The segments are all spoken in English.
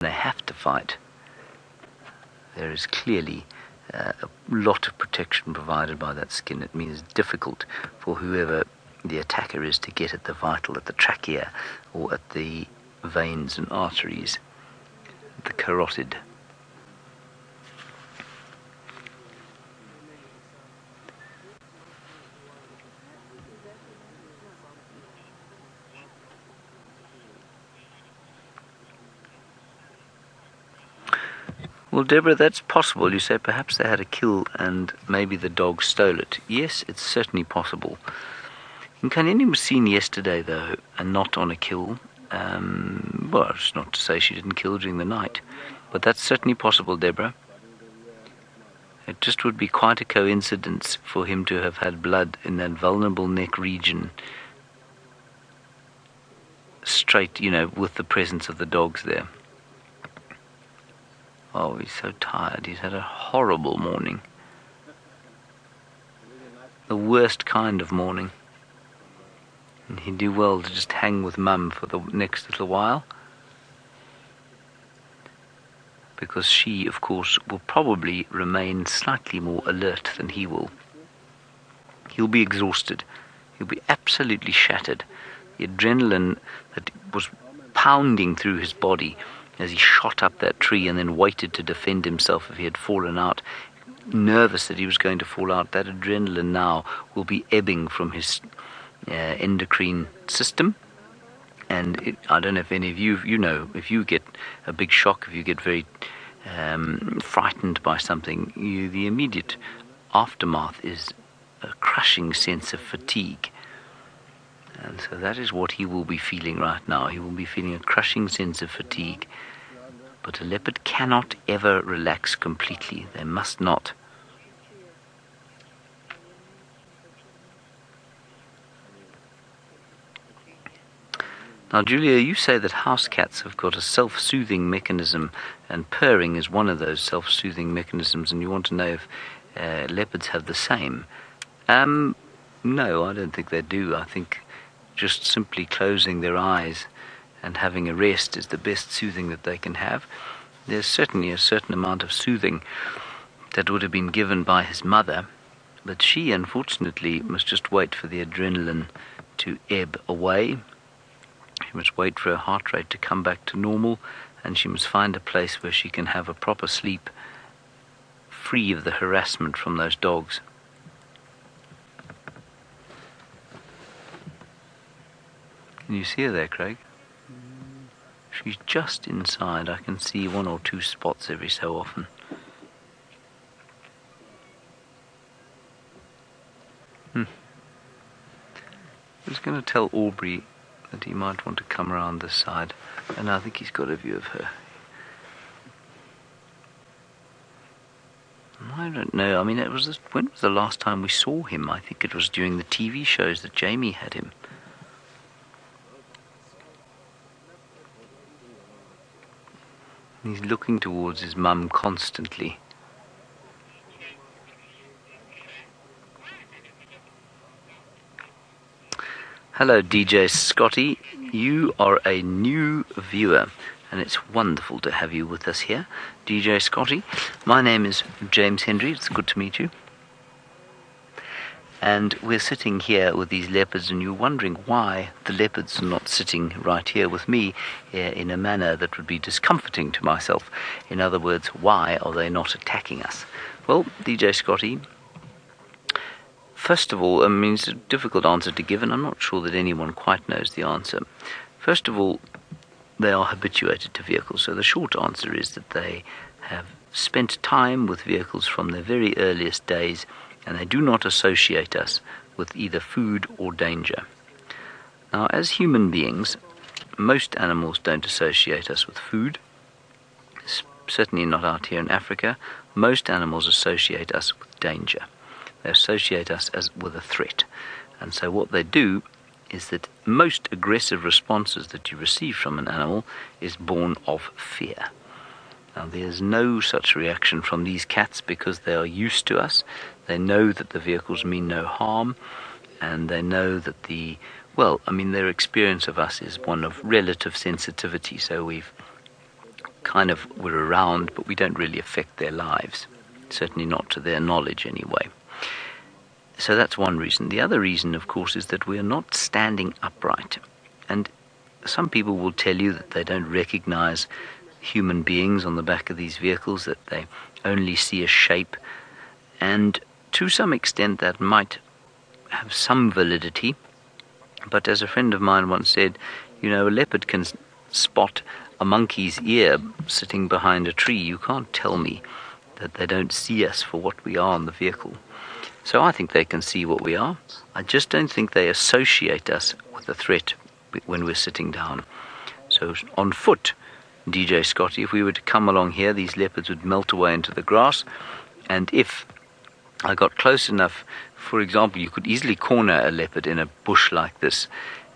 they have to fight, there is clearly uh, a lot of protection provided by that skin. It means it's difficult for whoever the attacker is to get at the vital, at the trachea, or at the veins and arteries, the carotid. Well, Deborah, that's possible. You say perhaps they had a kill and maybe the dog stole it. Yes, it's certainly possible. Nkanyeni was seen yesterday, though, and not on a kill. Um, well, it's not to say she didn't kill during the night, but that's certainly possible, Deborah. It just would be quite a coincidence for him to have had blood in that vulnerable neck region straight, you know, with the presence of the dogs there. Oh, he's so tired. He's had a horrible morning. The worst kind of morning. And he'd do well to just hang with Mum for the next little while. Because she, of course, will probably remain slightly more alert than he will. He'll be exhausted. He'll be absolutely shattered. The adrenaline that was pounding through his body as he shot up that tree and then waited to defend himself if he had fallen out, nervous that he was going to fall out, that adrenaline now will be ebbing from his uh, endocrine system. And it, I don't know if any of you, you know, if you get a big shock, if you get very um, frightened by something, you, the immediate aftermath is a crushing sense of fatigue. And so that is what he will be feeling right now. He will be feeling a crushing sense of fatigue. But a leopard cannot ever relax completely. They must not. Now, Julia, you say that house cats have got a self soothing mechanism, and purring is one of those self soothing mechanisms, and you want to know if uh, leopards have the same. Um, no, I don't think they do. I think just simply closing their eyes and having a rest is the best soothing that they can have. There's certainly a certain amount of soothing that would have been given by his mother, but she unfortunately must just wait for the adrenaline to ebb away. She must wait for her heart rate to come back to normal, and she must find a place where she can have a proper sleep, free of the harassment from those dogs. Can you see her there, Craig? She's just inside. I can see one or two spots every so often. Hmm. I was going to tell Aubrey that he might want to come around this side, and I think he's got a view of her. I don't know. I mean, it was when was the last time we saw him? I think it was during the TV shows that Jamie had him. He's looking towards his mum constantly. Hello, DJ Scotty. You are a new viewer, and it's wonderful to have you with us here. DJ Scotty, my name is James Hendry. It's good to meet you. And we're sitting here with these leopards, and you're wondering why the leopards are not sitting right here with me uh, in a manner that would be discomforting to myself. In other words, why are they not attacking us? Well, DJ Scotty, first of all, I mean, it's a difficult answer to give, and I'm not sure that anyone quite knows the answer. First of all, they are habituated to vehicles, so the short answer is that they have spent time with vehicles from their very earliest days and they do not associate us with either food or danger. Now, as human beings, most animals don't associate us with food, certainly not out here in Africa. Most animals associate us with danger. They associate us as with a threat. And so what they do is that most aggressive responses that you receive from an animal is born of fear. Now, there's no such reaction from these cats because they are used to us. They know that the vehicles mean no harm, and they know that the, well, I mean, their experience of us is one of relative sensitivity. So we've kind of we're around, but we don't really affect their lives. Certainly not to their knowledge, anyway. So that's one reason. The other reason, of course, is that we are not standing upright. And some people will tell you that they don't recognize human beings on the back of these vehicles, that they only see a shape. And to some extent, that might have some validity. But as a friend of mine once said, you know, a leopard can spot a monkey's ear sitting behind a tree. You can't tell me that they don't see us for what we are in the vehicle. So I think they can see what we are. I just don't think they associate us with a threat when we're sitting down. So on foot, DJ Scotty, if we were to come along here, these leopards would melt away into the grass. And if I got close enough, for example, you could easily corner a leopard in a bush like this.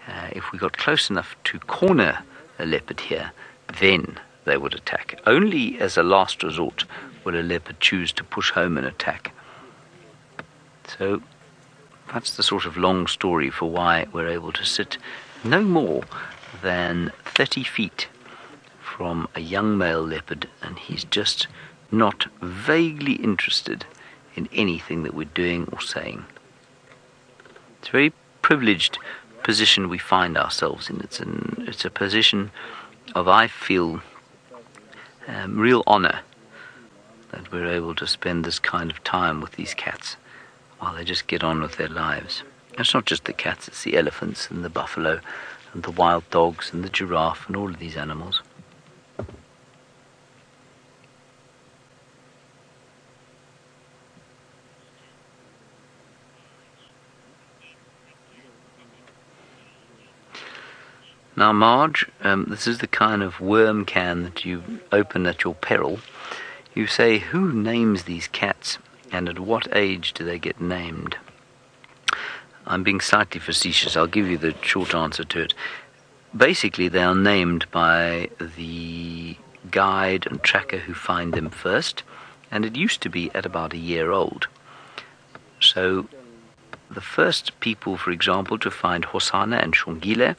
Uh, if we got close enough to corner a leopard here, then they would attack. Only as a last resort will a leopard choose to push home and attack. So that's the sort of long story for why we're able to sit no more than 30 feet from a young male leopard, and he's just not vaguely interested in anything that we're doing or saying. It's a very privileged position we find ourselves in. It's, an, it's a position of, I feel, um, real honor that we're able to spend this kind of time with these cats while they just get on with their lives. It's not just the cats, it's the elephants and the buffalo and the wild dogs and the giraffe and all of these animals. Now, Marge, um, this is the kind of worm can that you open at your peril. You say, Who names these cats, and at what age do they get named? I'm being slightly facetious. I'll give you the short answer to it. Basically, they are named by the guide and tracker who find them first, and it used to be at about a year old. So, the first people, for example, to find Hosana and Shongile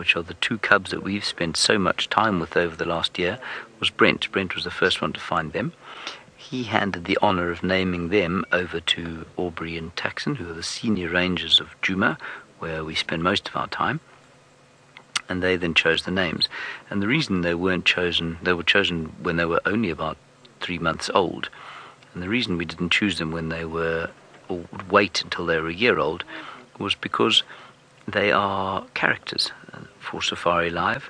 which are the two cubs that we've spent so much time with over the last year, was Brent. Brent was the first one to find them. He handed the honour of naming them over to Aubrey and Taxon, who are the senior rangers of Djuma, where we spend most of our time. And they then chose the names. And the reason they weren't chosen, they were chosen when they were only about three months old. And the reason we didn't choose them when they were, or wait until they were a year old, was because they are characters for Safari Live,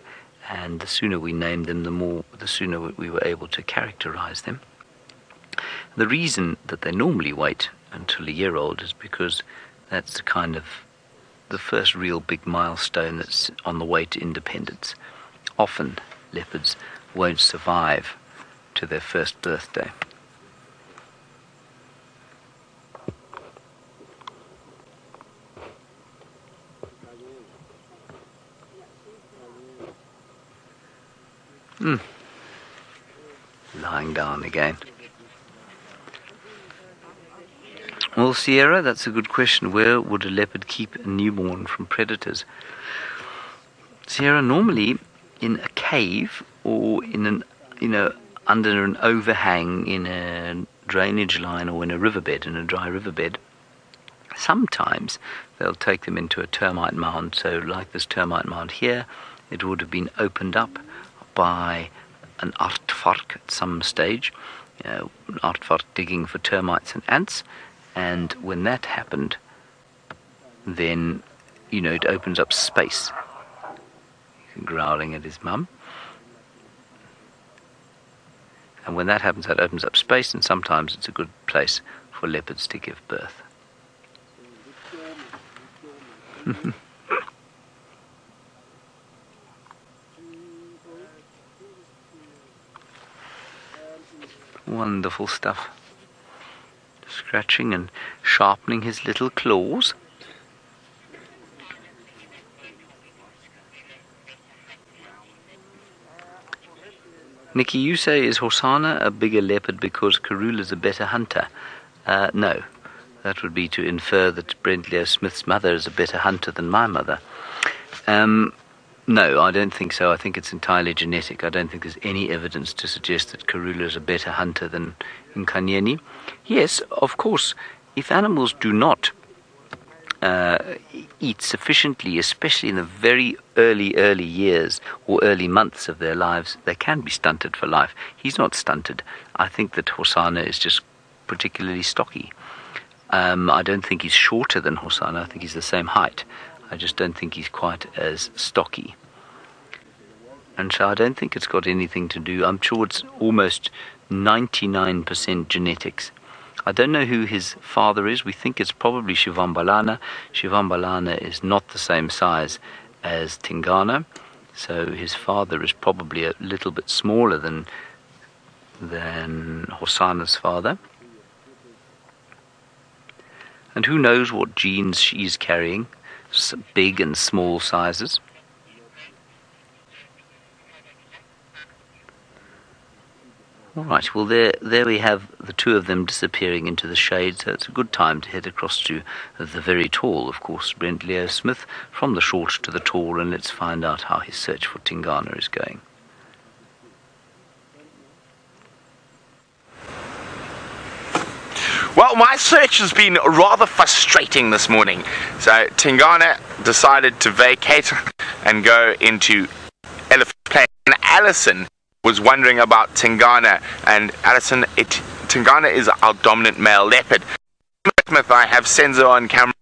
and the sooner we named them, the more, the sooner we were able to characterize them. The reason that they normally wait until a year old is because that's the kind of the first real big milestone that's on the way to independence. Often leopards won't survive to their first birthday. Hmm. Lying down again. Well, Sierra, that's a good question. Where would a leopard keep a newborn from predators? Sierra, normally in a cave or in an, you know, under an overhang in a drainage line or in a riverbed, in a dry riverbed. Sometimes they'll take them into a termite mound. So, like this termite mound here, it would have been opened up by an aardvark at some stage, uh, aardvark digging for termites and ants, and when that happened, then you know it opens up space. Growling at his mum. And when that happens, that opens up space, and sometimes it's a good place for leopards to give birth. Wonderful stuff. Scratching and sharpening his little claws. Nikki, you say is Hosana a bigger leopard because is a better hunter? Uh, no, that would be to infer that Brent Leo Smith's mother is a better hunter than my mother. Um, No, I don't think so. I think it's entirely genetic. I don't think there's any evidence to suggest that Karula is a better hunter than Nkanyeni. Yes, of course, if animals do not uh, eat sufficiently, especially in the very early, early years or early months of their lives, they can be stunted for life. He's not stunted. I think that Hosana is just particularly stocky. Um, I don't think he's shorter than Hosana. I think he's the same height. I just don't think he's quite as stocky. And so I don't think it's got anything to do. I'm sure it's almost 99% genetics. I don't know who his father is. We think it's probably Shivambalana. Shivambalana is not the same size as Tingana, so his father is probably a little bit smaller than than Hosana's father. And who knows what genes she's carrying, big and small sizes. All right, well, there, there we have the two of them disappearing into the shade, so it's a good time to head across to the very tall, of course, Brent Leo Smith, from the short to the tall, and let's find out how his search for Tingana is going. Well, my search has been rather frustrating this morning. So Tingana decided to vacate and go into Elephant Plain. And Allison was wondering about Tingana, and Addison, it, Tingana is our dominant male leopard. Smith, I have Senzo on camera,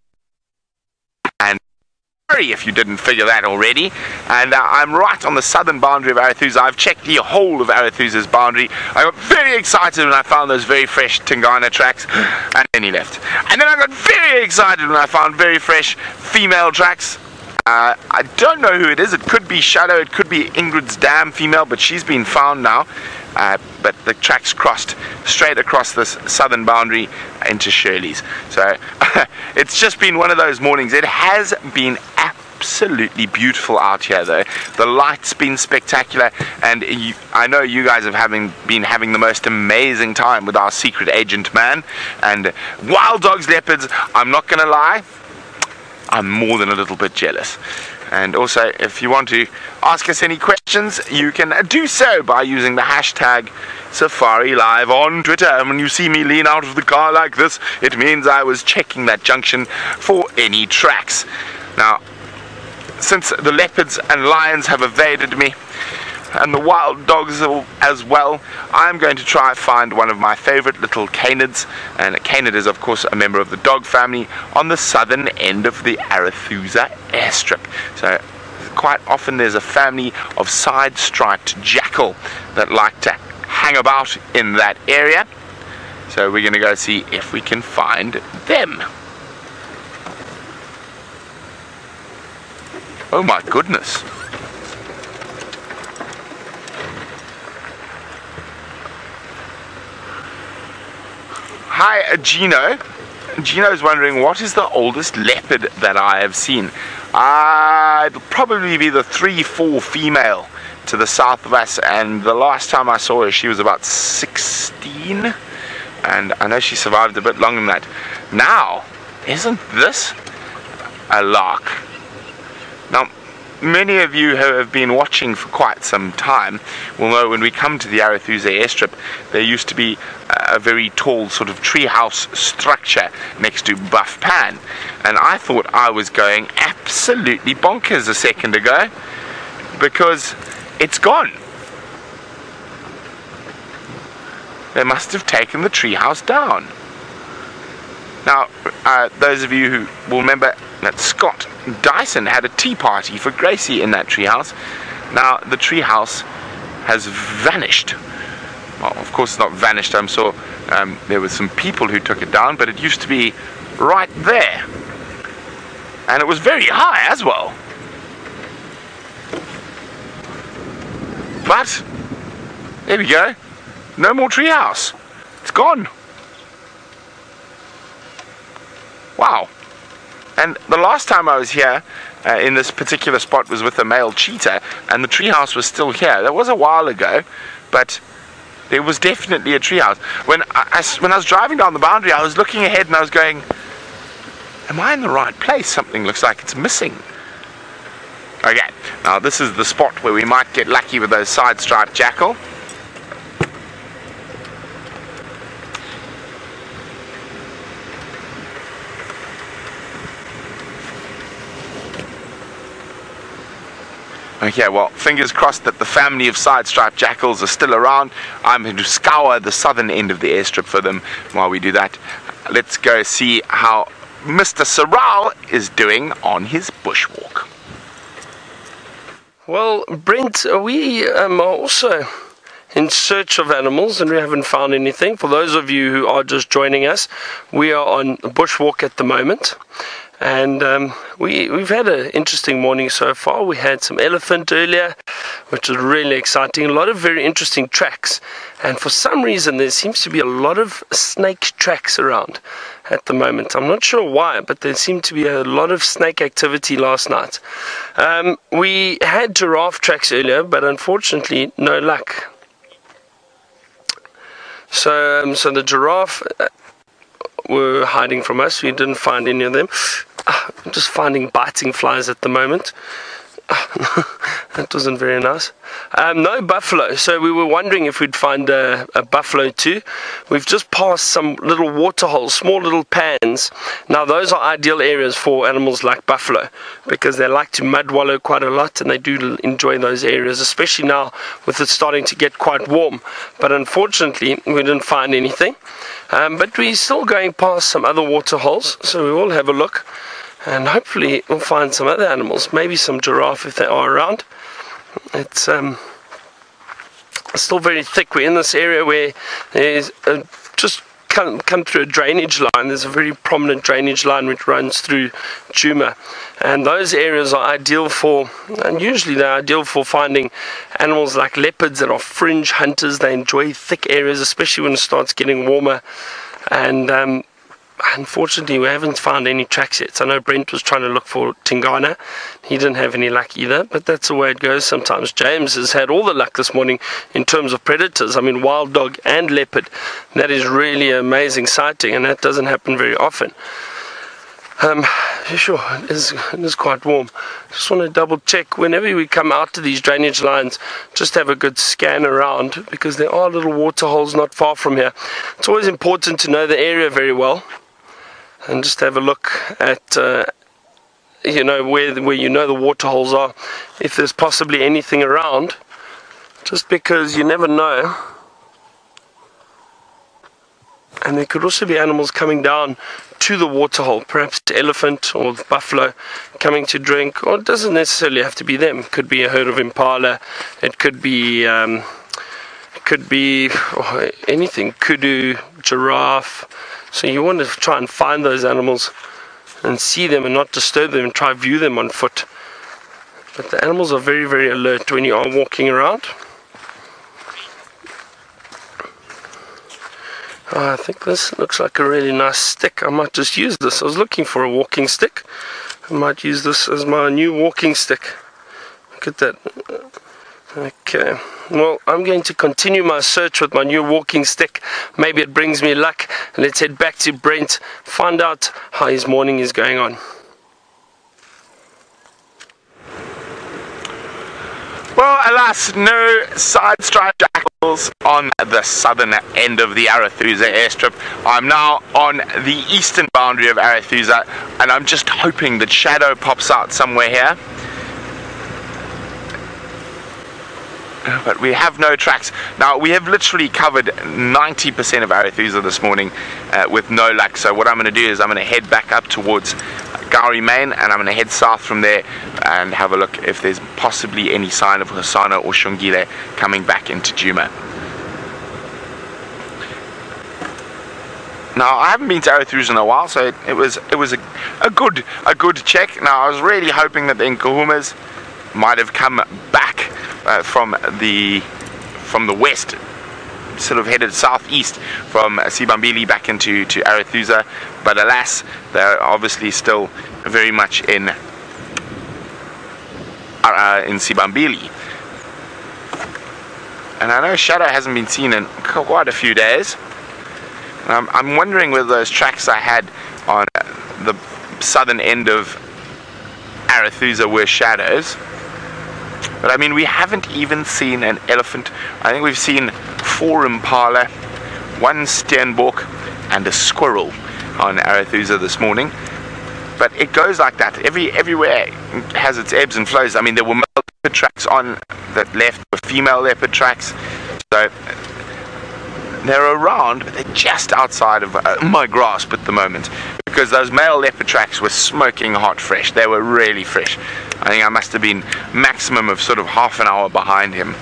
and sorry if you didn't figure that already. And uh, I'm right on the southern boundary of Arathusa. I've checked the whole of Arathusa's boundary. I got very excited when I found those very fresh Tingana tracks, and then he left. And then I got very excited when I found very fresh female tracks, uh, I don't know who it is. It could be Shadow, it could be Ingrid's dam female, but she's been found now. Uh, but the tracks crossed straight across this southern boundary into Shirley's. So it's just been one of those mornings. It has been absolutely beautiful out here though the light's been spectacular and you, I know you guys have having been having the most amazing time with our secret agent man and wild dogs leopards I'm not gonna lie I'm more than a little bit jealous. And also, if you want to ask us any questions, you can do so by using the hashtag Safari Live on Twitter. And when you see me lean out of the car like this, it means I was checking that junction for any tracks. Now, since the leopards and lions have evaded me, and the wild dogs as well. I'm going to try and find one of my favorite little canids, and a canid is of course a member of the dog family on the southern end of the Arathusa airstrip. So quite often there's a family of side-striped jackal that like to hang about in that area. So we're going to go see if we can find them. Oh my goodness. Hi, Gino. Gino's wondering what is the oldest leopard that I have seen. Uh, it'll probably be the 3-4 female to the south of us and the last time I saw her she was about 16 and I know she survived a bit longer than that. Now, isn't this a lark? Now, many of you who have been watching for quite some time will know when we come to the Arathusa airstrip, there used to be a very tall sort of treehouse structure next to Buff Pan. And I thought I was going absolutely bonkers a second ago because it's gone. They must have taken the treehouse down. Now, uh, those of you who will remember that Scott Dyson had a tea party for Gracie in that treehouse. Now, the treehouse has vanished. Well, of course, it's not vanished. I'm sure um, there were some people who took it down, but it used to be right there. And it was very high as well. But, there we go. No more treehouse. It's gone. Wow. And the last time I was here uh, in this particular spot was with a male cheetah, and the treehouse was still here. That was a while ago, but there was definitely a treehouse. When I, I, when I was driving down the boundary, I was looking ahead and I was going, Am I in the right place? Something looks like it's missing. Okay, Now this is the spot where we might get lucky with those side striped jackal. Okay, well, fingers crossed that the family of side-striped jackals are still around. I'm going to scour the southern end of the airstrip for them while we do that. Let's go see how Mr. Sorrell is doing on his bushwalk. Well, Brent, we um, are also in search of animals and we haven't found anything. For those of you who are just joining us, we are on a bushwalk at the moment. And um, we, we've had an interesting morning so far. We had some elephant earlier, which was really exciting. A lot of very interesting tracks. And for some reason, there seems to be a lot of snake tracks around at the moment. I'm not sure why, but there seemed to be a lot of snake activity last night. Um, we had giraffe tracks earlier, but unfortunately, no luck. So, um, so the giraffe uh, were hiding from us. We didn't find any of them. I'm just finding biting flies at the moment. that wasn't very nice. Um, no buffalo, so we were wondering if we'd find a, a, buffalo too. We've just passed some little water holes, small little pans. Now, those are ideal areas for animals like buffalo because they like to mud wallow quite a lot and they do enjoy those areas, especially now with it starting to get quite warm. But unfortunately, we didn't find anything. Um, but we're still going past some other water holes, so we will have a look and hopefully we'll find some other animals, maybe some giraffe if they are around. It's um, still very thick. We're in this area where there's a, just come, come through a drainage line. There's a very prominent drainage line which runs through Djuma. And those areas are ideal for, and usually they're ideal for finding animals like leopards that are fringe hunters. They enjoy thick areas, especially when it starts getting warmer. And um, unfortunately, we haven't found any tracks yet. I know Brent was trying to look for Tingana. He didn't have any luck either, but that's the way it goes sometimes. James has had all the luck this morning in terms of predators. I mean, wild dog and leopard. That is really an amazing sighting, and that doesn't happen very often. Um, sure, it is, it is quite warm. Just want to double check whenever we come out to these drainage lines, just have a good scan around because there are little water holes not far from here. It's always important to know the area very well and just have a look at uh, you know where where you know the water holes are. If there's possibly anything around just because you never know. And there could also be animals coming down to the waterhole, perhaps elephant or buffalo coming to drink, or it doesn't necessarily have to be them. It could be a herd of impala, it could be um, could be oh, anything, kudu, giraffe, so you want to try and find those animals and see them and not disturb them and try view them on foot. But the animals are very, very alert when you are walking around. Oh, I think this looks like a really nice stick. I might just use this. I was looking for a walking stick. I might use this as my new walking stick. Look at that. Okay. Well, I'm going to continue my search with my new walking stick. Maybe it brings me luck. Let's head back to Brent, find out how his morning is going on. Well, alas, no side stripe jackals on the southern end of the Arathusa airstrip. I'm now on the eastern boundary of Arathusa, and I'm just hoping that shadow pops out somewhere here. But we have no tracks. Now, we have literally covered 90% of Arathusa this morning uh, with no luck. So what I'm going to do is I'm going to head back up towards Gowrie Main and I'm going to head south from there and have a look if there's possibly any sign of Hosana or Shongile coming back into Djuma. Now I haven't been to Arathusa in a while, so it, it was it was a, a good a good check. Now I was really hoping that the Nkuhumas might have come uh, from the from the west sort of headed southeast from Sibambili back into to Arathusa but alas they're obviously still very much in uh, in Sibambili and I know Shadow hasn't been seen in quite a few days. Um, I'm wondering whether those tracks I had on the southern end of Arathusa were shadows But I mean, we haven't even seen an elephant. I think we've seen four impala, one steenbok, and a squirrel on Arathusa this morning. But it goes like that. Every everywhere has its ebbs and flows. I mean, there were male leopard tracks on that left were female leopard tracks. So they're around, but they're just outside of uh, my grasp at the moment because those male leopard tracks were smoking hot fresh. They were really fresh. I think I must have been maximum of sort of half an hour behind him.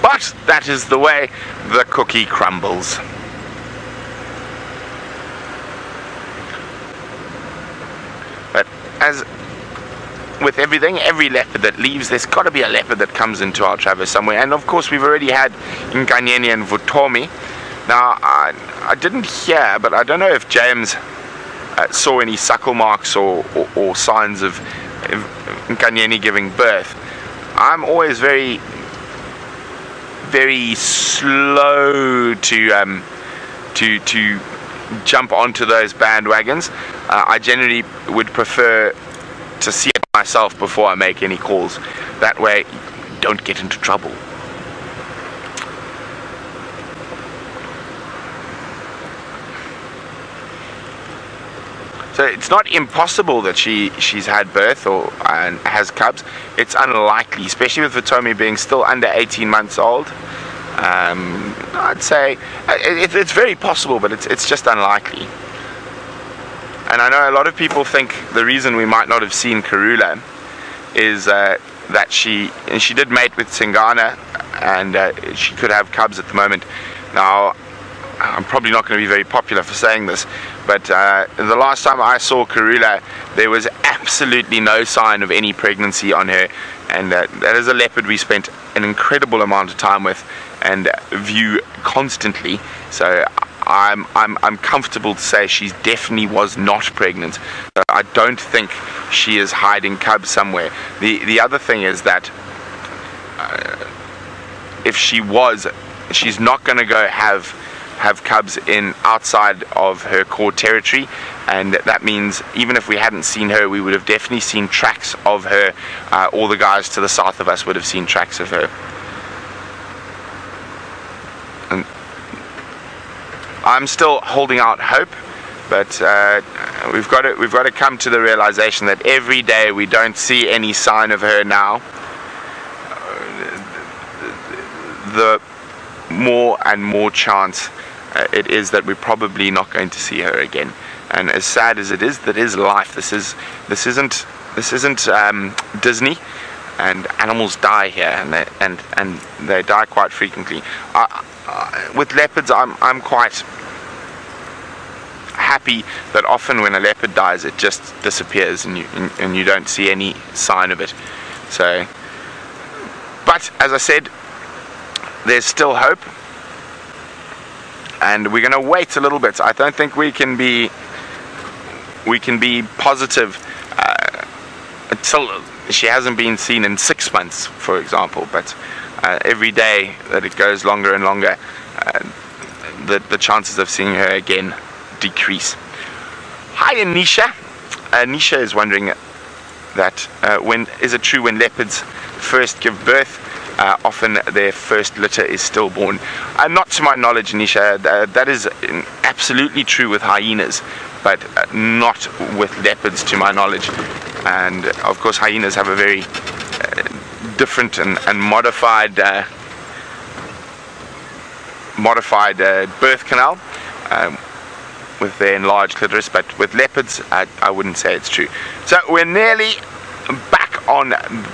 But that is the way the cookie crumbles. But as with everything, every leopard that leaves, there's got to be a leopard that comes into our traverse somewhere. And of course, we've already had Nkanyeni and Vutomi. Now, I, I didn't hear, but I don't know if James uh, saw any suckle marks or, or, or signs of Nkanyeni giving birth. I'm always very, very slow to um, to to jump onto those bandwagons. Uh, I generally would prefer to see myself before I make any calls. That way, don't get into trouble. So it's not impossible that she she's had birth or and has cubs. It's unlikely, especially with Vutomi being still under 18 months old. Um, I'd say it, it's very possible, but it's it's just unlikely. And I know a lot of people think the reason we might not have seen Karula is uh, that she and she did mate with Tingana, and uh, she could have cubs at the moment. Now, I'm probably not going to be very popular for saying this, but uh, the last time I saw Karula, there was absolutely no sign of any pregnancy on her, and uh, that is a leopard we spent an incredible amount of time with and view constantly. So I'm I'm I'm comfortable to say she definitely was not pregnant. I don't think she is hiding cubs somewhere. The the other thing is that uh, if she was, she's not going to go have have cubs in outside of her core territory and that means even if we hadn't seen her we would have definitely seen tracks of her uh, all the guys to the south of us would have seen tracks of her I'm still holding out hope but uh, we've got to we've got to come to the realization that every day we don't see any sign of her now the more and more chance uh, it is that we're probably not going to see her again. And as sad as it is, that is life. This is this isn't this isn't um, Disney, and animals die here, and they and and they die quite frequently. I, with leopards, I'm I'm quite happy that often when a leopard dies, it just disappears, and you and, and you don't see any sign of it. So, but as I said, there's still hope and we're going to wait a little bit. I don't think we can be we can be positive uh, until she hasn't been seen in six months, for example. But uh, every day that it goes longer and longer, uh, the the chances of seeing her again decrease. Hi, Anisha. Anisha is wondering that uh, when is it true when leopards first give birth? uh, often their first litter is stillborn. Uh, not to my knowledge, Nisha, th- that is absolutely true with hyenas, but uh, not with leopards to my knowledge. And of course, hyenas have a very uh, different and, and modified uh, modified uh, birth canal. Um, with their enlarged clitoris, but with leopards, I wouldn't say it's true. So we're nearly back on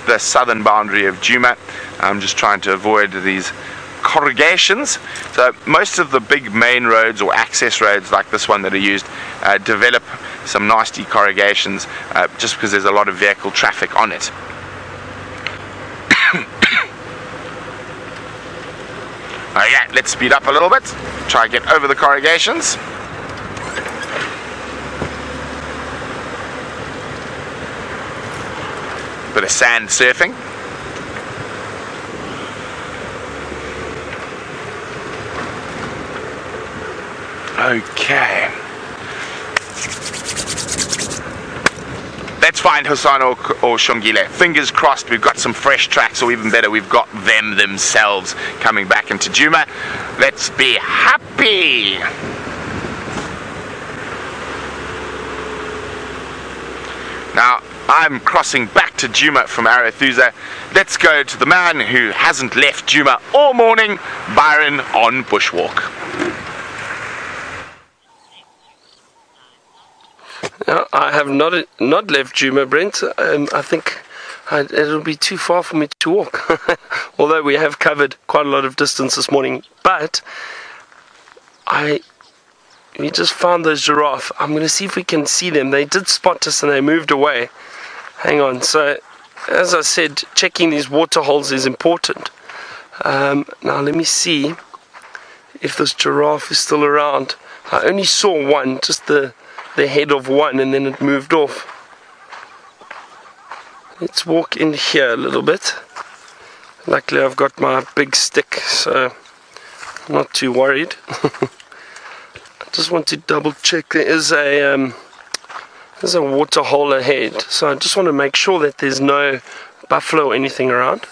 the southern boundary of Djuma. I'm just trying to avoid these corrugations. So most of the big main roads or access roads like this one that are used uh, develop some nasty corrugations uh, just because there's a lot of vehicle traffic on it. Uh, okay, let's speed up a little bit. Try and get over the corrugations. Bit of sand surfing. Okay. Let's find Hosana or, or Shongile. Fingers crossed we've got some fresh tracks, or even better, we've got them themselves coming back into Djuma. Let's be happy. Now, I'm crossing back to Djuma from Arathusa. Let's go to the man who hasn't left Djuma all morning, Byron on Bushwalk. No, I have not not left Djuma, Brent. Um, I think I, it'll be too far for me to walk. Although we have covered quite a lot of distance this morning, but I we just found those giraffe. I'm going to see if we can see them. They did spot us and they moved away. Hang on. So, as I said, checking these water holes is important. Um, now, let me see if this giraffe is still around. I only saw one, just the, the head of one, and then it moved off. Let's walk in here a little bit. Luckily, I've got my big stick, so I'm not too worried. just want to double check there is a um, there's a water hole ahead so I just want to make sure that there's no buffalo or anything around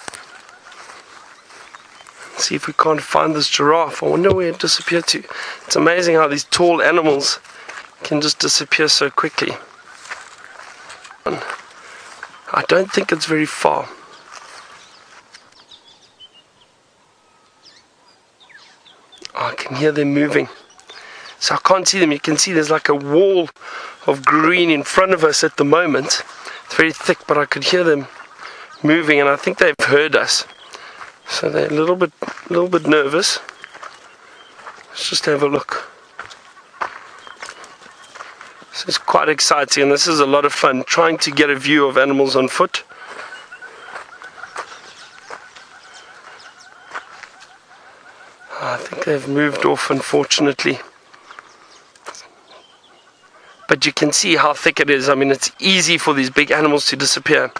see if we can't find this giraffe I wonder where it disappeared to it's amazing how these tall animals can just disappear so quickly I don't think it's very far oh, I can hear them moving so I can't see them. You can see there's like a wall of green in front of us at the moment. It's very thick, but I could hear them moving, and I think they've heard us. So they're a little bit, a little bit nervous. Let's just have a look. This is quite exciting, and this is a lot of fun. Trying to get a view of animals on foot. I think they've moved off, unfortunately but you can see how thick it is. I mean, it's easy for these big animals to disappear.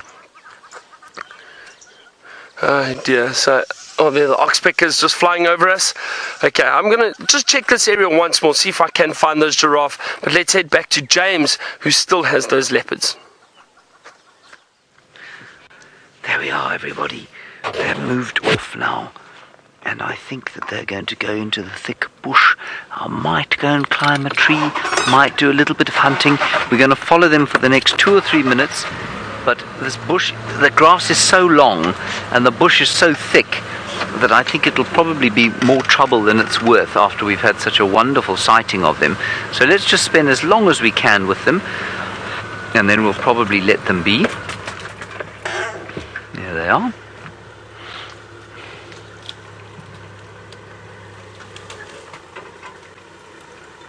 Oh dear, so, oh, there the oxpeckers just flying over us. Okay, I'm gonna just check this area once more, see if I can find those giraffe. But let's head back to James, who still has those leopards. There we are, everybody. They have moved off now and I think that they're going to go into the thick bush. I might go and climb a tree, might do a little bit of hunting. We're going to follow them for the next two or three minutes, but this bush, the grass is so long and the bush is so thick that I think it'll probably be more trouble than it's worth after we've had such a wonderful sighting of them. So let's just spend as long as we can with them, and then we'll probably let them be. There they are.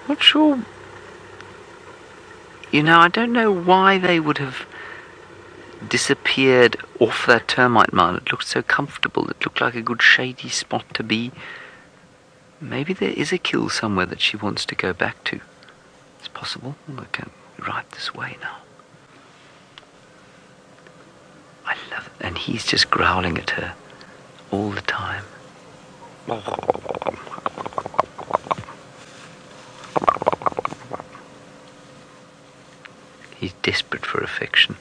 Not sure. You know, I don't know why they would have disappeared off that termite mound. It looked so comfortable. It looked like a good shady spot to be. Maybe there is a kill somewhere that she wants to go back to. It's possible. Look, right this way now. I love it. And he's just growling at her all the time. He's desperate for affection.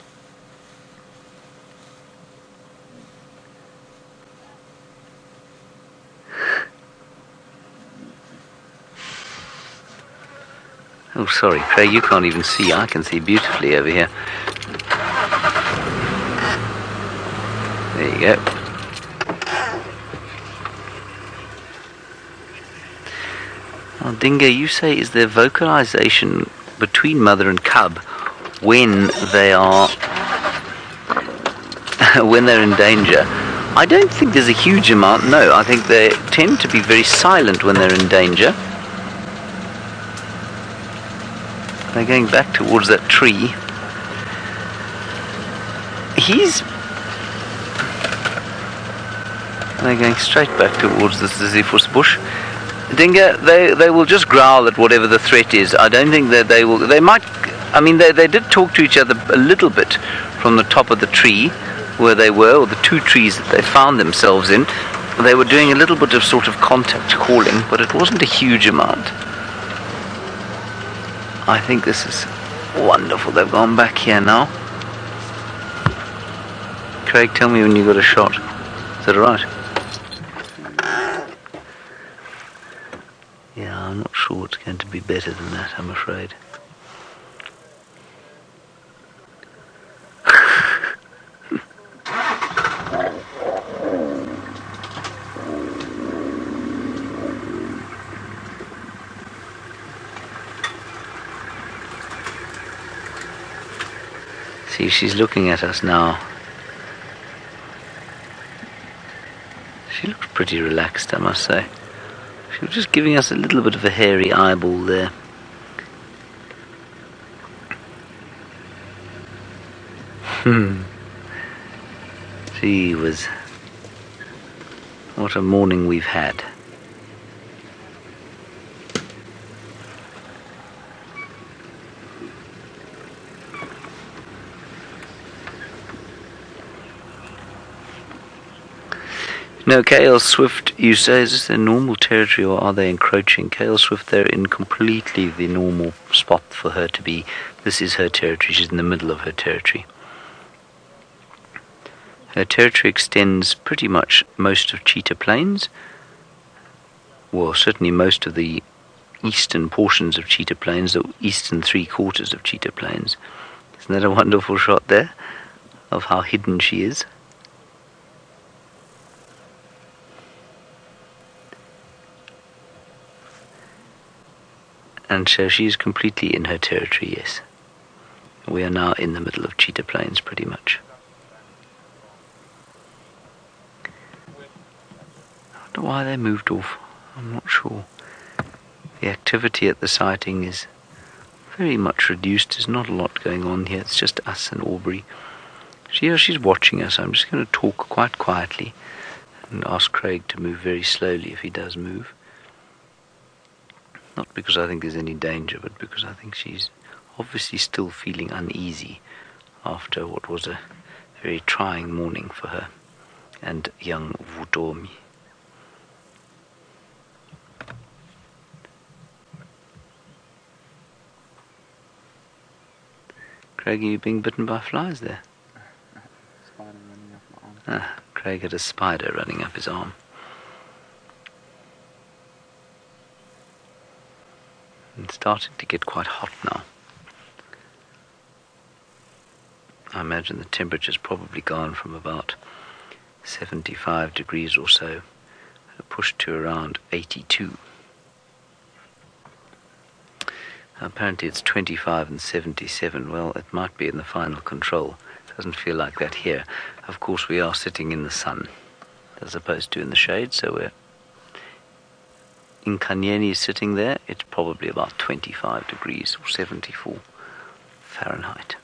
Oh, sorry, Craig, you can't even see. I can see beautifully over here. There you go. Well, Dingo, you say is there vocalization between mother and cub when they are when they're in danger. I don't think there's a huge amount. No, I think they tend to be very silent when they're in danger. They're going back towards that tree. He's they're going straight back towards the Ziziphus bush. Dinga, they, they will just growl at whatever the threat is. I don't think that they will. They might I mean, they, they did talk to each other a little bit from the top of the tree where they were, or the two trees that they found themselves in. They were doing a little bit of sort of contact calling, but it wasn't a huge amount. I think this is wonderful. They've gone back here now. Craig, tell me when you got a shot. Is that right? Yeah, I'm not sure it's going to be better than that, I'm afraid. See, she's looking at us now. She looks pretty relaxed, I must say. She was just giving us a little bit of a hairy eyeball there. Hmm. She was. What a morning we've had. No, KL Swift, you say, is this their normal territory or are they encroaching? KL Swift, they're in completely the normal spot for her to be. This is her territory. She's in the middle of her territory. Her territory extends pretty much most of Cheetah Plains. Well, certainly most of the eastern portions of Cheetah Plains, the eastern three quarters of Cheetah Plains. Isn't that a wonderful shot there of how hidden she is? And so she's completely in her territory, yes. We are now in the middle of Cheetah Plains, pretty much. I wonder why they moved off. I'm not sure. The activity at the sighting is very much reduced. There's not a lot going on here. It's just us and Aubrey. She, she's watching us. I'm just going to talk quite quietly and ask Craig to move very slowly if he does move. Not because I think there's any danger, but because I think she's obviously still feeling uneasy after what was a very trying morning for her and young Vutomi. Craig, are you being bitten by flies there? Ah, Craig had a spider running up his arm. It's starting to get quite hot now. I imagine the temperature's probably gone from about 75 degrees or so, pushed to around 82. Apparently it's 25 and 77. Well, it might be in the final control. It Doesn't feel like that here. Of course, we are sitting in the sun as opposed to in the shade, so we're Nkanyeni is sitting there, it's probably about 25 degrees or 74 Fahrenheit.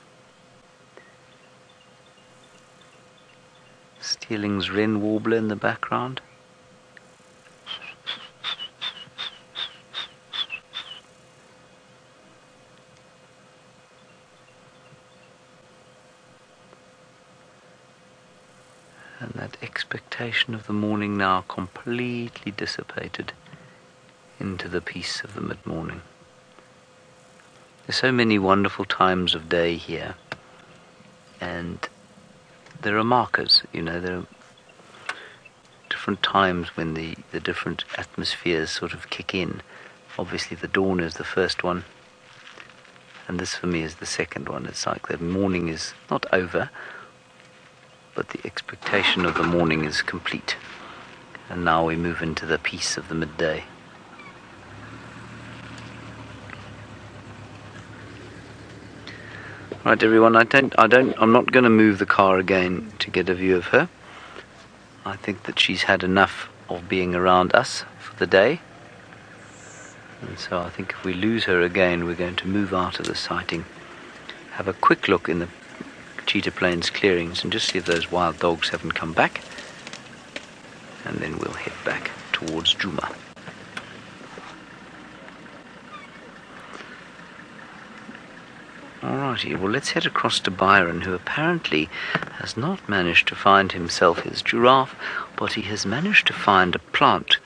Stierling's wren warbler in the background. And that expectation of the morning now completely dissipated into the peace of the mid morning. There's so many wonderful times of day here, and there are markers, you know, there are different times when the, the different atmospheres sort of kick in. Obviously, the dawn is the first one, and this for me is the second one. It's like the morning is not over, but the expectation of the morning is complete. And now we move into the peace of the midday. Right, everyone. I don't. I don't. I'm not going to move the car again to get a view of her. I think that she's had enough of being around us for the day. And so I think if we lose her again, we're going to move out of the sighting, have a quick look in the Cheetah Plains clearings, and just see if those wild dogs haven't come back. And then we'll head back towards Djuma. Alrighty, well let's head across to Byron, who apparently has not managed to find himself his giraffe, but he has managed to find a plant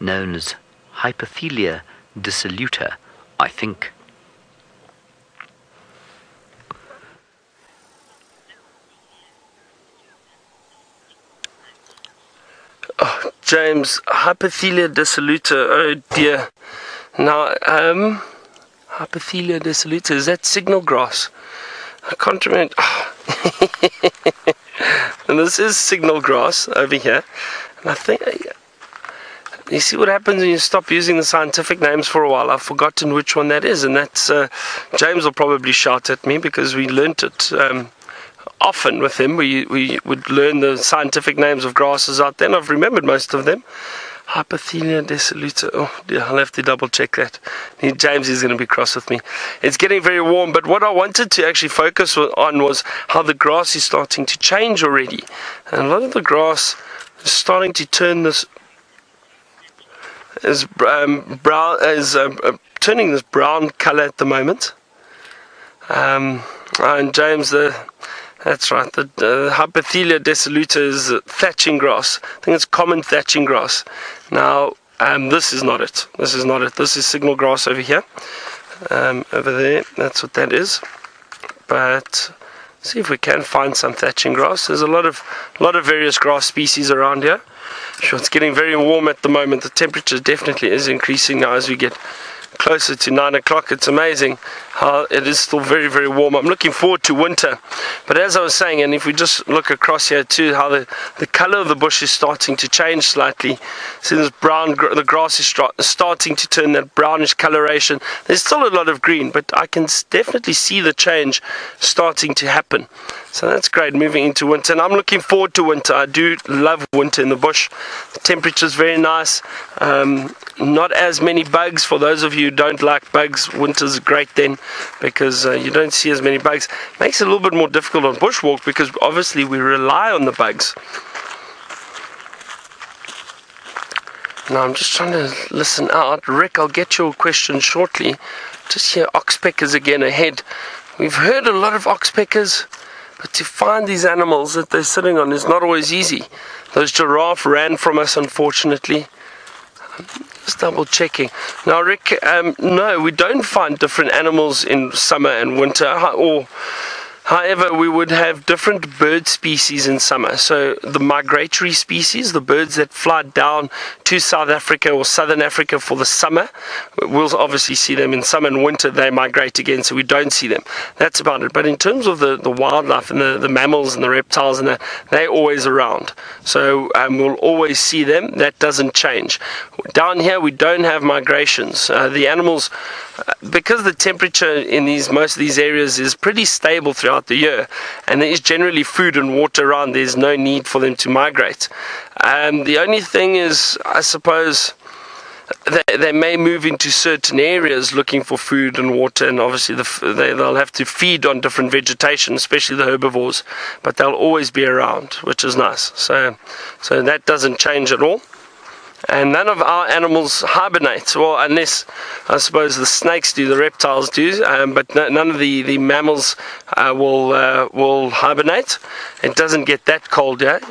known as Hyperthelia dissoluta, I think. Oh, James, Hyperthelia dissoluta. Oh dear. Now, um, Hyperthelia dissoluta, is that signal grass? I can't remember. Oh. and this is signal grass over here. And I think you see what happens when you stop using the scientific names for a while. I've forgotten which one that is, and that's uh, James will probably shout at me because we learnt it um, often with him. We we would learn the scientific names of grasses out there, and I've remembered most of them. Hyperthelia dissoluta. Oh I'll have to double check that. James is going to be cross with me. It's getting very warm, but what I wanted to actually focus on was how the grass is starting to change already. And a lot of the grass is starting to turn this is um, brown is um, uh, turning this brown color at the moment. Um, and James, the that's right. The uh, Hyperthelia dissoluta is thatching grass. I think it's common thatching grass. Now, um, this is not it. This is not it. This is signal grass over here. Um, over there, that's what that is. But see if we can find some thatching grass. There's a lot of lot of various grass species around here. Sure, it's getting very warm at the moment. The temperature definitely is increasing now as we get closer to nine o'clock. It's amazing how it is still very, very warm. I'm looking forward to winter. But as I was saying, and if we just look across here too, how the, the color of the bush is starting to change slightly. See this brown, the grass is starting to turn that brownish coloration. There's still a lot of green, but I can definitely see the change starting to happen. So that's great moving into winter. And I'm looking forward to winter. I do love winter in the bush. The temperature is very nice. Um, not as many bugs. For those of you who don't like bugs, winter's great then because uh, you don't see as many bugs. Makes it a little bit more difficult on bushwalk because obviously we rely on the bugs. Now I'm just trying to listen out. Rick, I'll get your question shortly. Just here, oxpeckers again ahead. We've heard a lot of oxpeckers. But to find these animals that they're sitting on is not always easy. Those giraffe ran from us, unfortunately. Just double checking. Now, Rick, um, no, we don't find different animals in summer and winter, or However, we would have different bird species in summer. So the migratory species, the birds that fly down to South Africa or Southern Africa for the summer, we'll obviously see them in summer and winter. They migrate again, so we don't see them. That's about it. But in terms of the, the wildlife and the, the mammals and the reptiles, and the, they're always around. So um, we'll always see them. That doesn't change. Down here, we don't have migrations. Uh, the animals, uh, because the temperature in these most of these areas is pretty stable throughout throughout the year, and there is generally food and water around. There's no need for them to migrate. Um, the only thing is, I suppose, they, they may move into certain areas looking for food and water, and obviously the, they, they'll have to feed on different vegetation, especially the herbivores. But they'll always be around, which is nice. So, so that doesn't change at all and none of our animals hibernate. Well, unless I suppose the snakes do, the reptiles do, um, but no, none of the the mammals uh, will uh, will hibernate. It doesn't get that cold yet,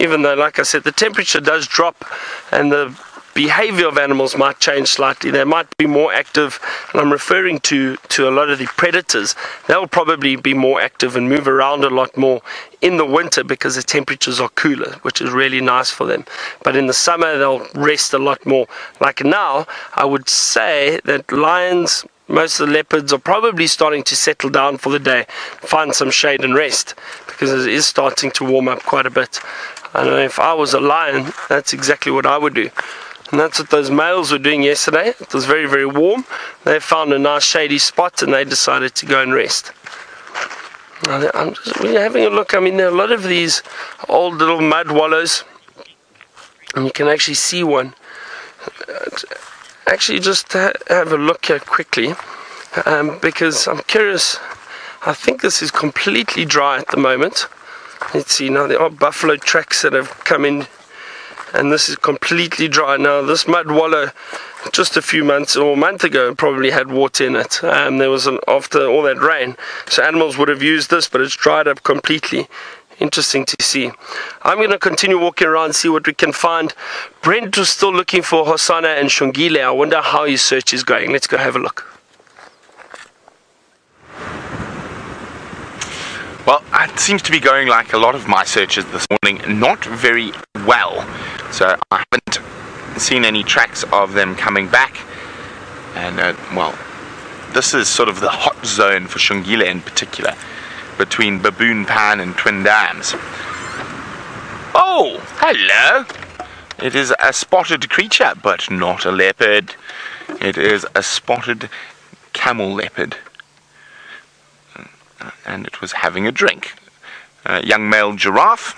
even though, like I said, the temperature does drop, and the behavior of animals might change slightly. They might be more active, and I'm referring to, to a lot of the predators. They'll probably be more active and move around a lot more in the winter because the temperatures are cooler, which is really nice for them. But in the summer, they'll rest a lot more. Like now, I would say that lions, most of the leopards are probably starting to settle down for the day, find some shade and rest because it is starting to warm up quite a bit. I know if I was a lion, that's exactly what I would do. And that's what those males were doing yesterday. It was very, very warm. They found a nice shady spot and they decided to go and rest. I'm just having a look. I mean, there are a lot of these old little mud wallows, and you can actually see one. Actually, just have a look here quickly, um, because I'm curious. I think this is completely dry at the moment. Let's see, now there are buffalo tracks that have come in and this is completely dry now. This mud wallow just a few months or a month ago probably had water in it. Um, there was an, after all that rain, so animals would have used this, but it's dried up completely. Interesting to see. I'm going to continue walking around see what we can find. Brent was still looking for Hosana and Shungile. I wonder how his search is going. Let's go have a look. Well, it seems to be going like a lot of my searches this morning, not very well. So I haven't seen any tracks of them coming back. And uh, well, this is sort of the hot zone for Shungile in particular, between Baboon Pan and Twin Dams. Oh, hello! It is a spotted creature, but not a leopard. It is a spotted camel leopard. Uh, and it was having a drink. A young male giraffe.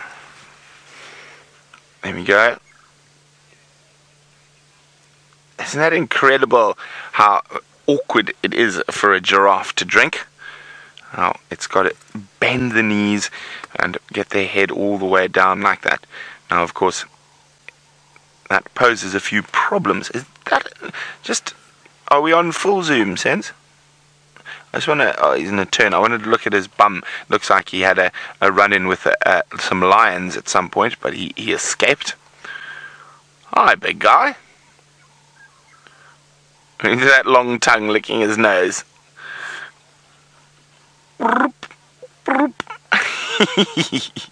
There we go. Isn't that incredible how awkward it is for a giraffe to drink? How it's got to bend the knees and get their head all the way down like that. Now, of course, that poses a few problems. Is that just. Are we on full zoom, Sense? I just want to. Oh, he's in a turn. I wanted to look at his bum. Looks like he had a, a run in with a, uh, some lions at some point, but he, he escaped. Hi, big guy. that long tongue licking his nose.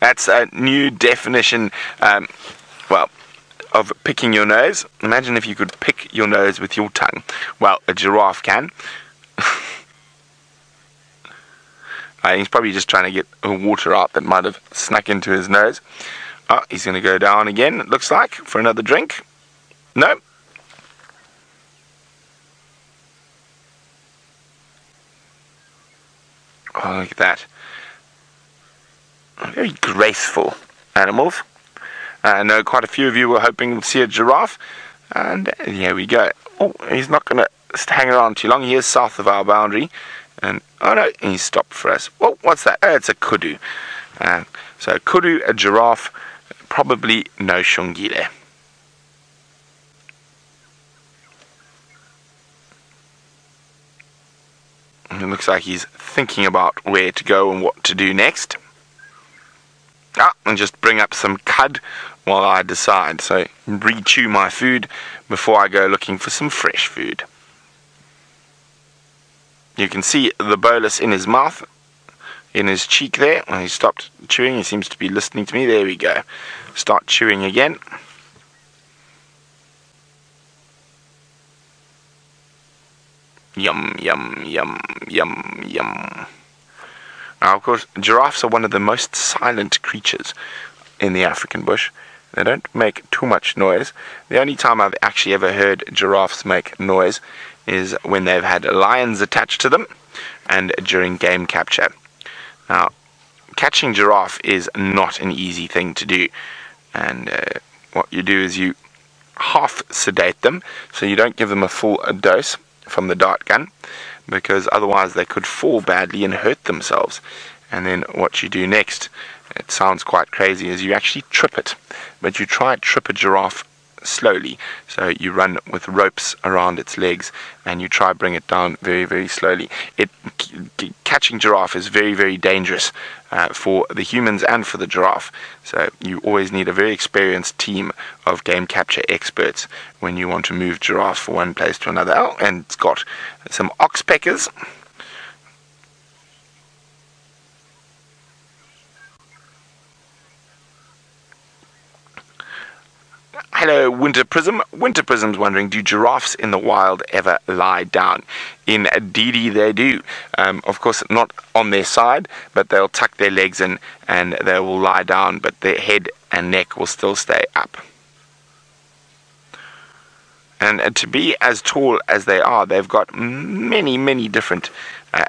That's a new definition, um, well, of picking your nose. Imagine if you could pick your nose with your tongue. Well, a giraffe can. uh, he's probably just trying to get water out that might have snuck into his nose. Oh, he's going to go down again, it looks like, for another drink. No. Oh, look at that. Very graceful animals. I know uh, quite a few of you were hoping to see a giraffe. And uh, here we go. Oh, he's not going to hang around too long. He is south of our boundary. And, oh no, he stopped for us. Well, what's that? Oh, it's a kudu. Uh, so, kudu, a giraffe, probably no shungile. It looks like he's thinking about where to go and what to do next. Ah, and just bring up some cud while I decide. So, re-chew my food before I go looking for some fresh food. You can see the bolus in his mouth in his cheek there. When he stopped chewing, he seems to be listening to me. There we go. Start chewing again. Yum, yum, yum, yum, yum. Now, of course, giraffes are one of the most silent creatures in the African bush. They don't make too much noise. The only time I've actually ever heard giraffes make noise is when they've had lions attached to them and during game capture. Now, catching giraffe is not an easy thing to do. And uh, what you do is you half sedate them, so you don't give them a full dose from the dart gun, because otherwise they could fall badly and hurt themselves. And then what you do next, it sounds quite crazy, is you actually trip it. But you try to trip a giraffe slowly. So you run with ropes around its legs and you try to bring it down very very slowly. It catching giraffe is very very dangerous uh, for the humans and for the giraffe. So you always need a very experienced team of game capture experts when you want to move giraffe from one place to another. Oh, and it's got some oxpeckers. Hello, Winter Prism. Winter Prism's wondering, do giraffes in the wild ever lie down? In Indeed, they do. Um, of course, not on their side, but they'll tuck their legs in and they will lie down, but their head and neck will still stay up. And to be as tall as they are, they've got many, many different, uh,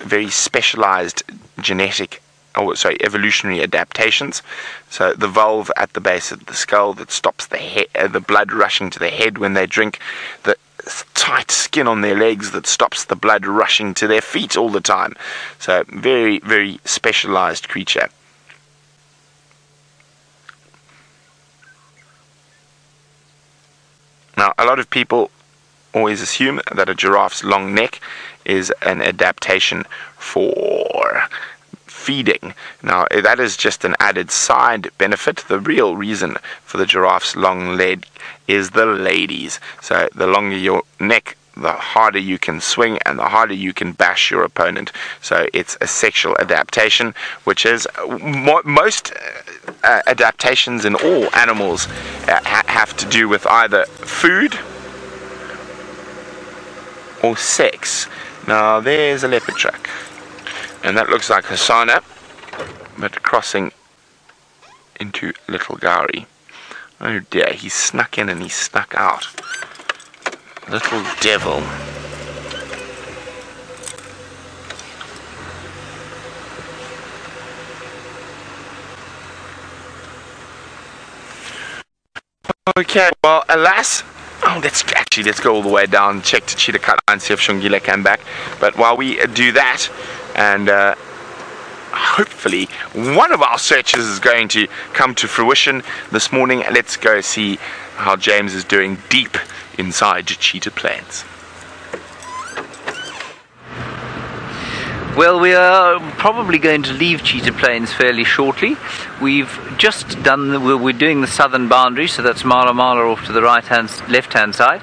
very specialized genetic oh sorry, evolutionary adaptations. So the valve at the base of the skull that stops the he- uh, the blood rushing to the head when they drink, the tight skin on their legs that stops the blood rushing to their feet all the time. So very very specialized creature. Now, a lot of people always assume that a giraffe's long neck is an adaptation for feeding. Now, that is just an added side benefit. The real reason for the giraffe's long leg is the ladies. So, the longer your neck the harder you can swing and the harder you can bash your opponent. So it's a sexual adaptation, which is mo- most uh, adaptations in all animals uh, ha- have to do with either food or sex. Now there's a leopard track, and that looks like Hosana, but crossing into Little Gowrie. Oh dear, he snuck in and he snuck out. Little devil. Okay, well, alas, oh, let's actually let's go all the way down, check to Cheetah Cut and see if Shungile came back. But while we do that, and uh, hopefully one of our searches is going to come to fruition this morning, let's go see how James is doing deep inside Cheetah Plains. Well, we are probably going to leave Cheetah Plains fairly shortly. We've just done, the, we're doing the southern boundary, so that's Mara Mara off to the right hand, left hand side.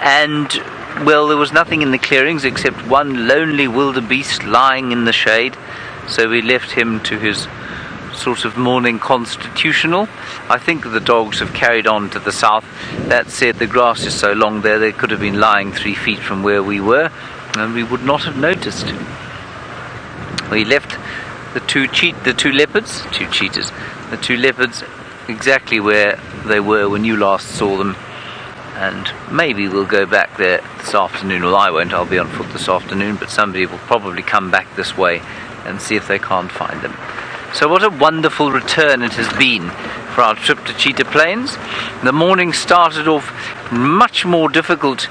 And, well, there was nothing in the clearings except one lonely wildebeest lying in the shade, so we left him to his sort of morning constitutional. I think the dogs have carried on to the south. That said, the grass is so long there, they could have been lying three feet from where we were, and we would not have noticed. We left the two cheat, the two leopards, two cheetahs, the two leopards exactly where they were when you last saw them, and maybe we'll go back there this afternoon. Well, I won't. I'll be on foot this afternoon, but somebody will probably come back this way and see if they can't find them. So, what a wonderful return it has been for our trip to Cheetah Plains. The morning started off much more difficult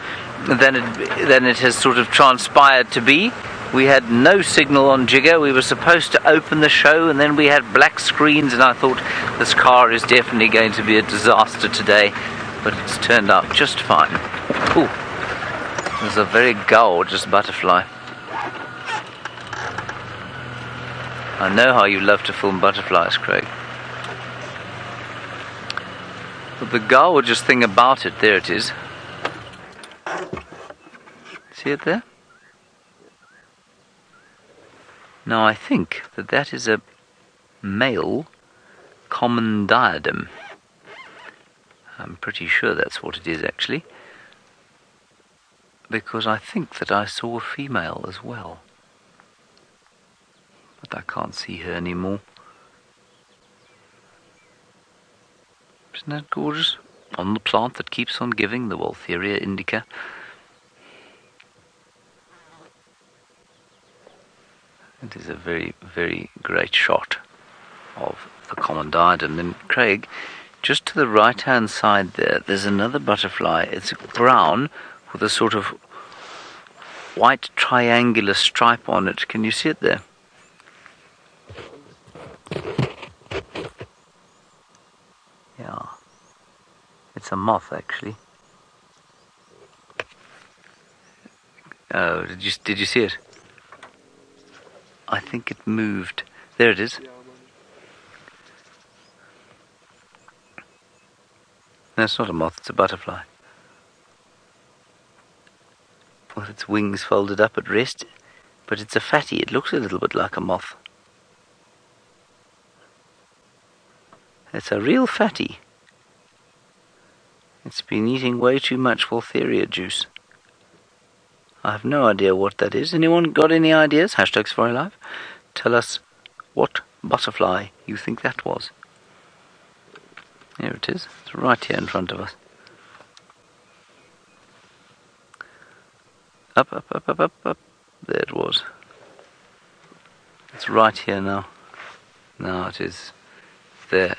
than it, than it has sort of transpired to be. We had no signal on Jigger. We were supposed to open the show, and then we had black screens, and I thought this car is definitely going to be a disaster today, but it's turned out just fine. Ooh, there's a very gorgeous butterfly. I know how you love to film butterflies, Craig. But the gorgeous thing about it, there it is. See it there? Now I think that that is a male common diadem. I'm pretty sure that's what it is actually. Because I think that I saw a female as well but I can't see her anymore. Isn't that gorgeous? On the plant that keeps on giving, the Waltheria indica. It is a very, very great shot of the common diadem. Then, Craig, just to the right hand side there, there's another butterfly. It's brown with a sort of white triangular stripe on it. Can you see it there? Yeah. It's a moth actually. Oh, did you did you see it? I think it moved. There it is. It's not a moth, it's a butterfly. With its wings folded up at rest. But it's a fatty, it looks a little bit like a moth. It's a real fatty. It's been eating way too much Waltheria juice. I have no idea what that is. Anyone got any ideas? Hashtag Safari Live. Tell us what butterfly you think that was. Here it is. It's right here in front of us. Up, up, up, up, up, up. There it was. It's right here now. Now it is there.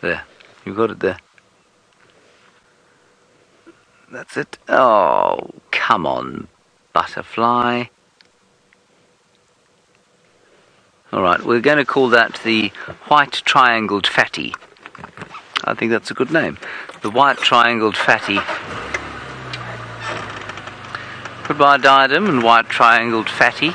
There. You got it there. That's it. Oh, come on, butterfly. Alright, we're going to call that the white triangled fatty. I think that's a good name. The white triangled fatty. Goodbye, diadem and white triangled fatty.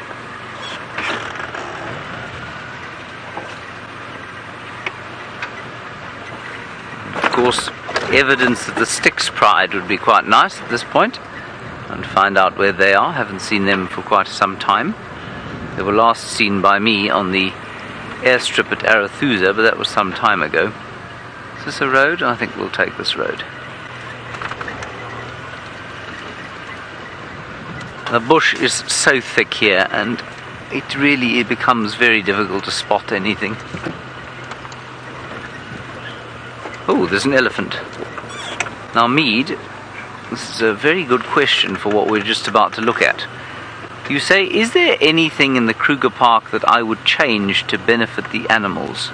Of course, evidence that the Styx pride would be quite nice at this point. and find out where they are. Haven't seen them for quite some time. They were last seen by me on the airstrip at Arathusa, but that was some time ago. Is this a road? I think we'll take this road. The bush is so thick here and it really it becomes very difficult to spot anything. Oh, there's an elephant. Now, Mead, this is a very good question for what we're just about to look at. You say, is there anything in the Kruger Park that I would change to benefit the animals?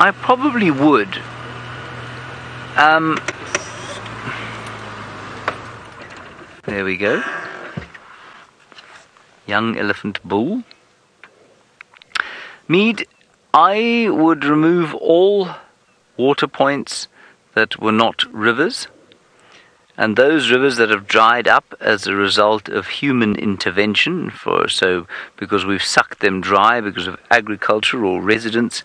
I probably would. Um, there we go. Young elephant bull. Mead, I would remove all water points that were not rivers, and those rivers that have dried up as a result of human intervention, for so because we've sucked them dry because of agriculture or residents,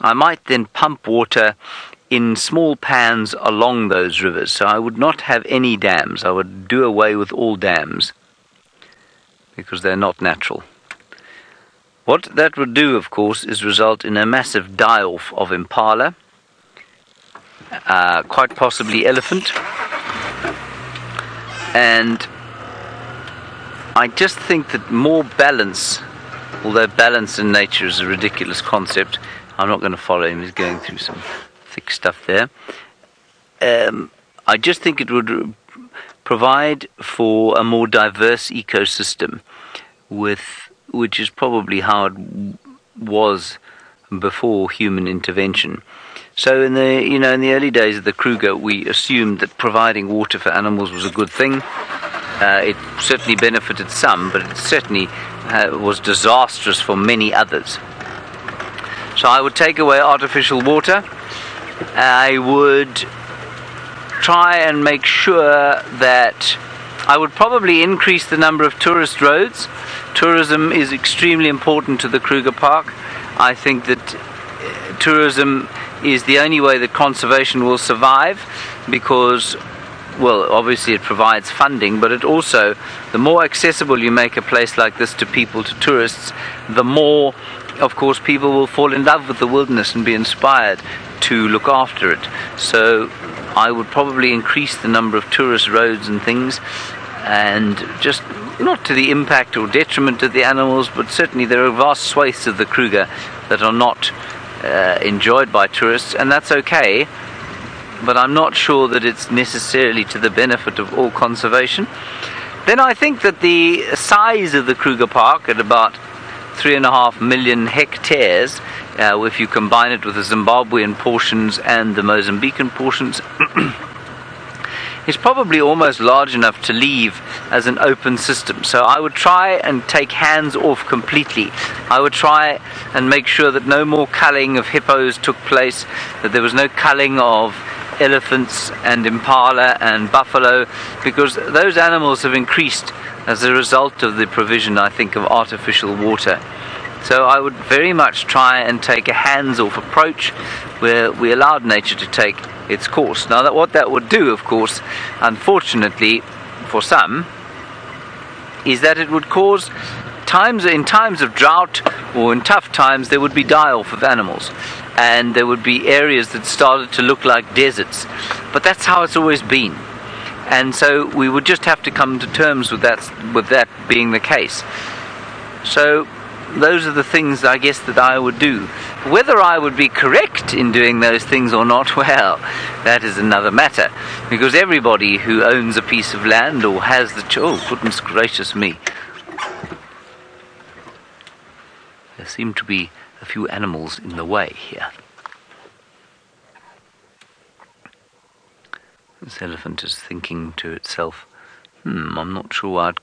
I might then pump water in small pans along those rivers. So I would not have any dams. I would do away with all dams because they're not natural. What that would do, of course, is result in a massive die off of impala uh, quite possibly elephant. And I just think that more balance, although balance in nature is a ridiculous concept, I'm not going to follow him, he's going through some thick stuff there. Um, I just think it would provide for a more diverse ecosystem, with which is probably how it was before human intervention. So in the you know in the early days of the Kruger, we assumed that providing water for animals was a good thing. Uh, it certainly benefited some, but it certainly uh, was disastrous for many others. So I would take away artificial water. I would try and make sure that I would probably increase the number of tourist roads. Tourism is extremely important to the Kruger Park. I think that uh, tourism is the only way that conservation will survive because well, obviously it provides funding, but it also, the more accessible you make a place like this to people, to tourists, the more, of course, people will fall in love with the wilderness and be inspired to look after it. So I would probably increase the number of tourist roads and things, and just not to the impact or detriment of the animals, but certainly there are vast swathes of the Kruger that are not uh, enjoyed by tourists, and that's okay. But I'm not sure that it's necessarily to the benefit of all conservation. Then I think that the size of the Kruger Park at about three and a half million hectares, uh, if you combine it with the Zimbabwean portions and the Mozambican portions, is probably almost large enough to leave as an open system. So I would try and take hands off completely. I would try and make sure that no more culling of hippos took place, that there was no culling of elephants and impala and buffalo, because those animals have increased as a result of the provision, I think, of artificial water. So I would very much try and take a hands-off approach where we allowed nature to take its course. Now, that what that would do, of course, unfortunately for some, is that it would cause times in times of drought or in tough times there would be die-off of animals, and there would be areas that started to look like deserts. But that's how it's always been, and so we would just have to come to terms with that with that being the case. So those are the things I guess that I would do. Whether I would be correct in doing those things or not, well, that is another matter. Because everybody who owns a piece of land or has the. Oh, goodness gracious me. There seem to be few animals in the way here. This elephant is thinking to itself, hmm, I'm not sure I'd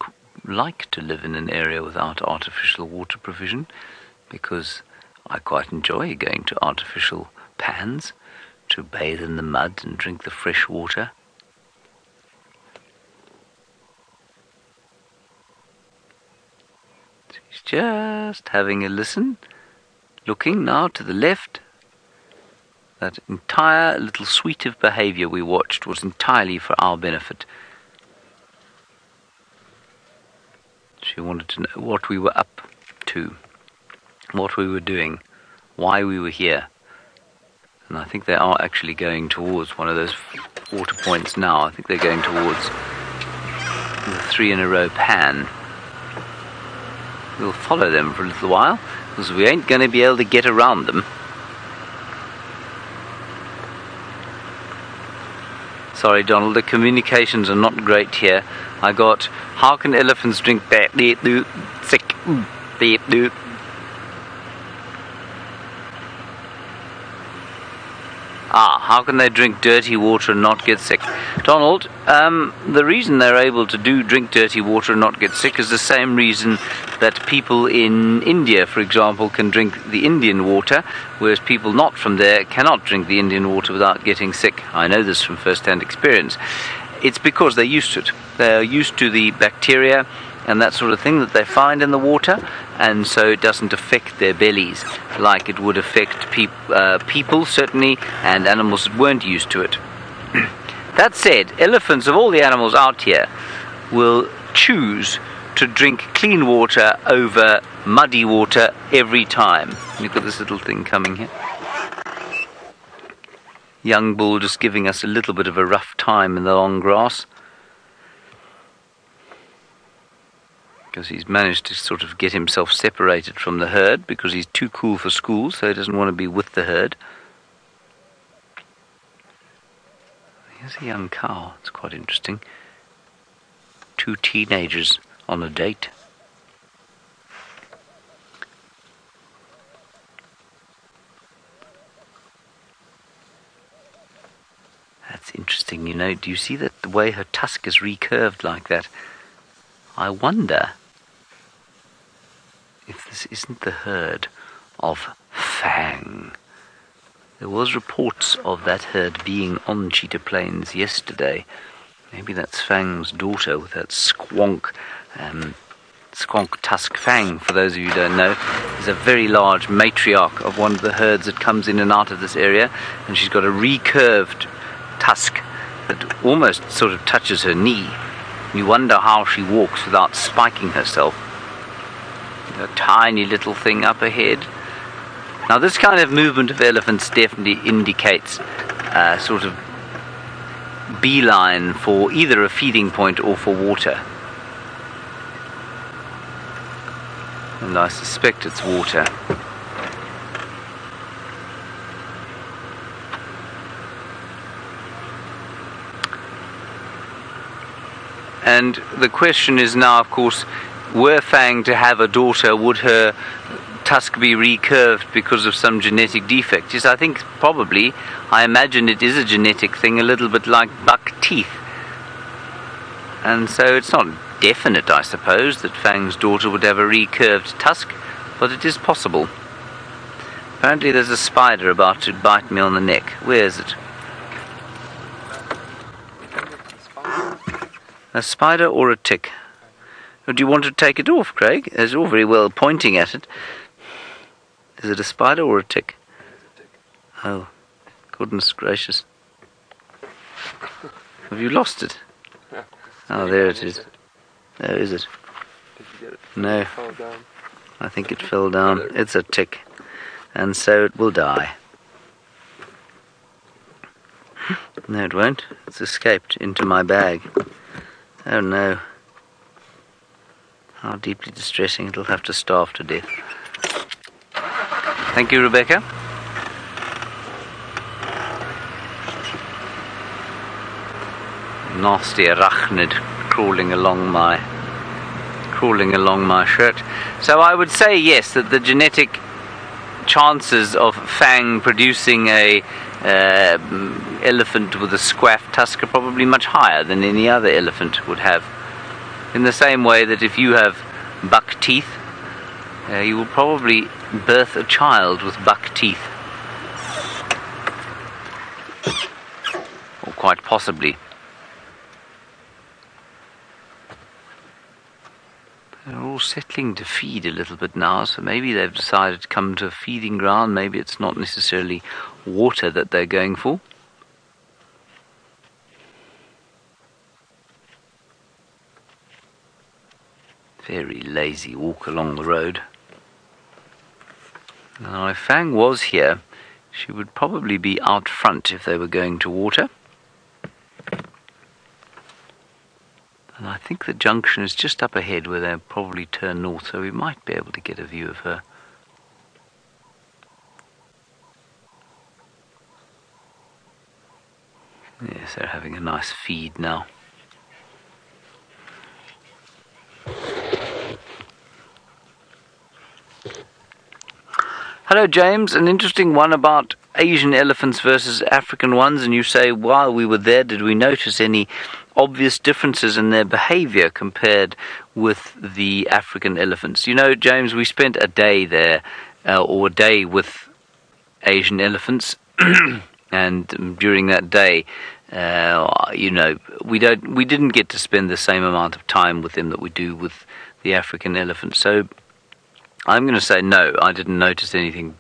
like to live in an area without artificial water provision because I quite enjoy going to artificial pans to bathe in the mud and drink the fresh water. He's just having a listen, looking now to the left. That entire little suite of behavior we watched was entirely for our benefit. She wanted to know what we were up to, what we were doing, why we were here. And I think they are actually going towards one of those water points now. I think they're going towards the three in a row pan. We'll follow them for a little while because we ain't going to be able to get around them. Sorry, Donald, the communications are not great here. I got, how can elephants drink that? Sick. Ah, how can they drink dirty water and not get sick? Donald, um, the reason they're able to do drink dirty water and not get sick is the same reason that people in India, for example, can drink the Indian water, whereas people not from there cannot drink the Indian water without getting sick. I know this from first-hand experience. It's because they're used to it. They're used to the bacteria and that sort of thing that they find in the water, and so it doesn't affect their bellies like it would affect uh, people, certainly, and animals that weren't used to it. that said, elephants of all the animals out here will choose to drink clean water over muddy water every time. Look at this little thing coming here. Young bull just giving us a little bit of a rough time in the long grass. Because he's managed to sort of get himself separated from the herd because he's too cool for school, so he doesn't want to be with the herd. Here's a young cow. It's quite interesting. Two teenagers on a date. That's interesting, you know. Do you see that the way her tusk is recurved like that? I wonder if this isn't the herd of Fang. There was reports of that herd being on Cheetah Plains yesterday. Maybe that's Fang's daughter with that squonk, um, squonk tusk Fang. For those of you who don't know, is a very large matriarch of one of the herds that comes in and out of this area, and she's got a recurved tusk that almost sort of touches her knee. You wonder how she walks without spiking herself a tiny little thing up ahead. Now, this kind of movement of elephants definitely indicates a sort of beeline for either a feeding point or for water. And I suspect it's water. And the question is now, of course, were Fang to have a daughter, would her tusk be recurved because of some genetic defect? Yes, I think probably. I imagine it is a genetic thing, a little bit like buck teeth. And so it's not definite, I suppose, that Fang's daughter would have a recurved tusk, but it is possible. Apparently, there's a spider about to bite me on the neck. Where is it? A spider or a tick? Or do you want to take it off, Craig? It's all very well pointing at it. Is it a spider or a tick? Oh, goodness gracious. Have you lost it? Oh, there it is. There is it. No. I think it fell down. It's a tick. And so it will die. No, it won't. It's escaped into my bag. Oh no. How deeply distressing. It'll have to starve to death. Thank you, Rebecca. Nasty arachnid crawling along my crawling along my shirt. So I would say yes that the genetic chances of Fang producing a uh, elephant with a squaff tusk are probably much higher than any other elephant would have in the same way that if you have buck teeth, uh, you will probably birth a child with buck teeth. Or quite possibly. They're all settling to feed a little bit now, so maybe they've decided to come to a feeding ground. Maybe it's not necessarily water that they're going for. Very lazy walk along the road. Now, if Fang was here, she would probably be out front if they were going to water. And I think the junction is just up ahead where they'll probably turn north, so we might be able to get a view of her. Yes, they're having a nice feed now. Hello, James. An interesting one about Asian elephants versus African ones. And you say, while we were there, did we notice any obvious differences in their behavior compared with the African elephants? You know, James, we spent a day there, uh, or a day with Asian elephants. and during that day, uh, you know, we don't, we didn't get to spend the same amount of time with them that we do with the African elephant. So, I'm going to say no. I didn't notice anything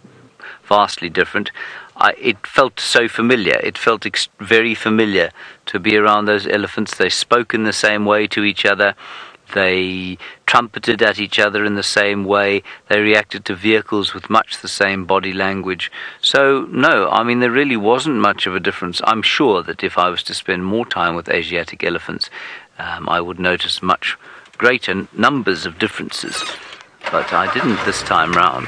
vastly different. I, it felt so familiar. It felt ex- very familiar to be around those elephants. They spoke in the same way to each other. They trumpeted at each other in the same way. They reacted to vehicles with much the same body language. So, no, I mean, there really wasn't much of a difference. I'm sure that if I was to spend more time with Asiatic elephants, um, I would notice much greater numbers of differences. But I didn't this time round.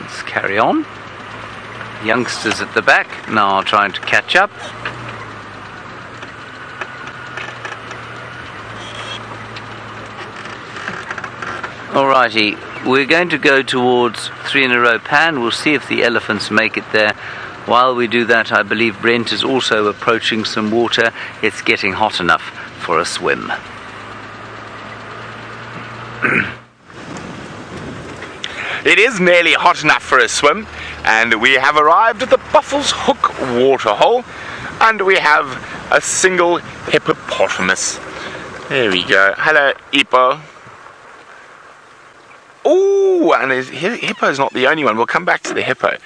Let's carry on. Youngsters at the back now trying to catch up. Alrighty, we're going to go towards three in a row pan. We'll see if the elephants make it there. While we do that, I believe Brent is also approaching some water. It's getting hot enough for a swim. It is nearly hot enough for a swim, and we have arrived at the Buffelshoek waterhole, and we have a single hippopotamus. There we go. Hello, hippo. Oh, and his, hippo's not the only one. We'll come back to the hippo,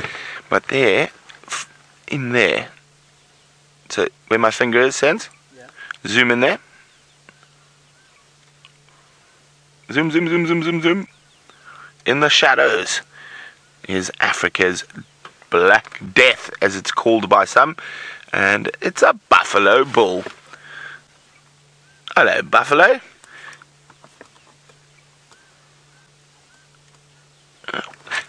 but there, in there. So where my finger is, sense? Yeah. Zoom in there. Zoom, zoom, zoom, zoom, zoom, zoom in the shadows is Africa's Black Death, as it's called by some, and it's a buffalo bull. Hello, buffalo.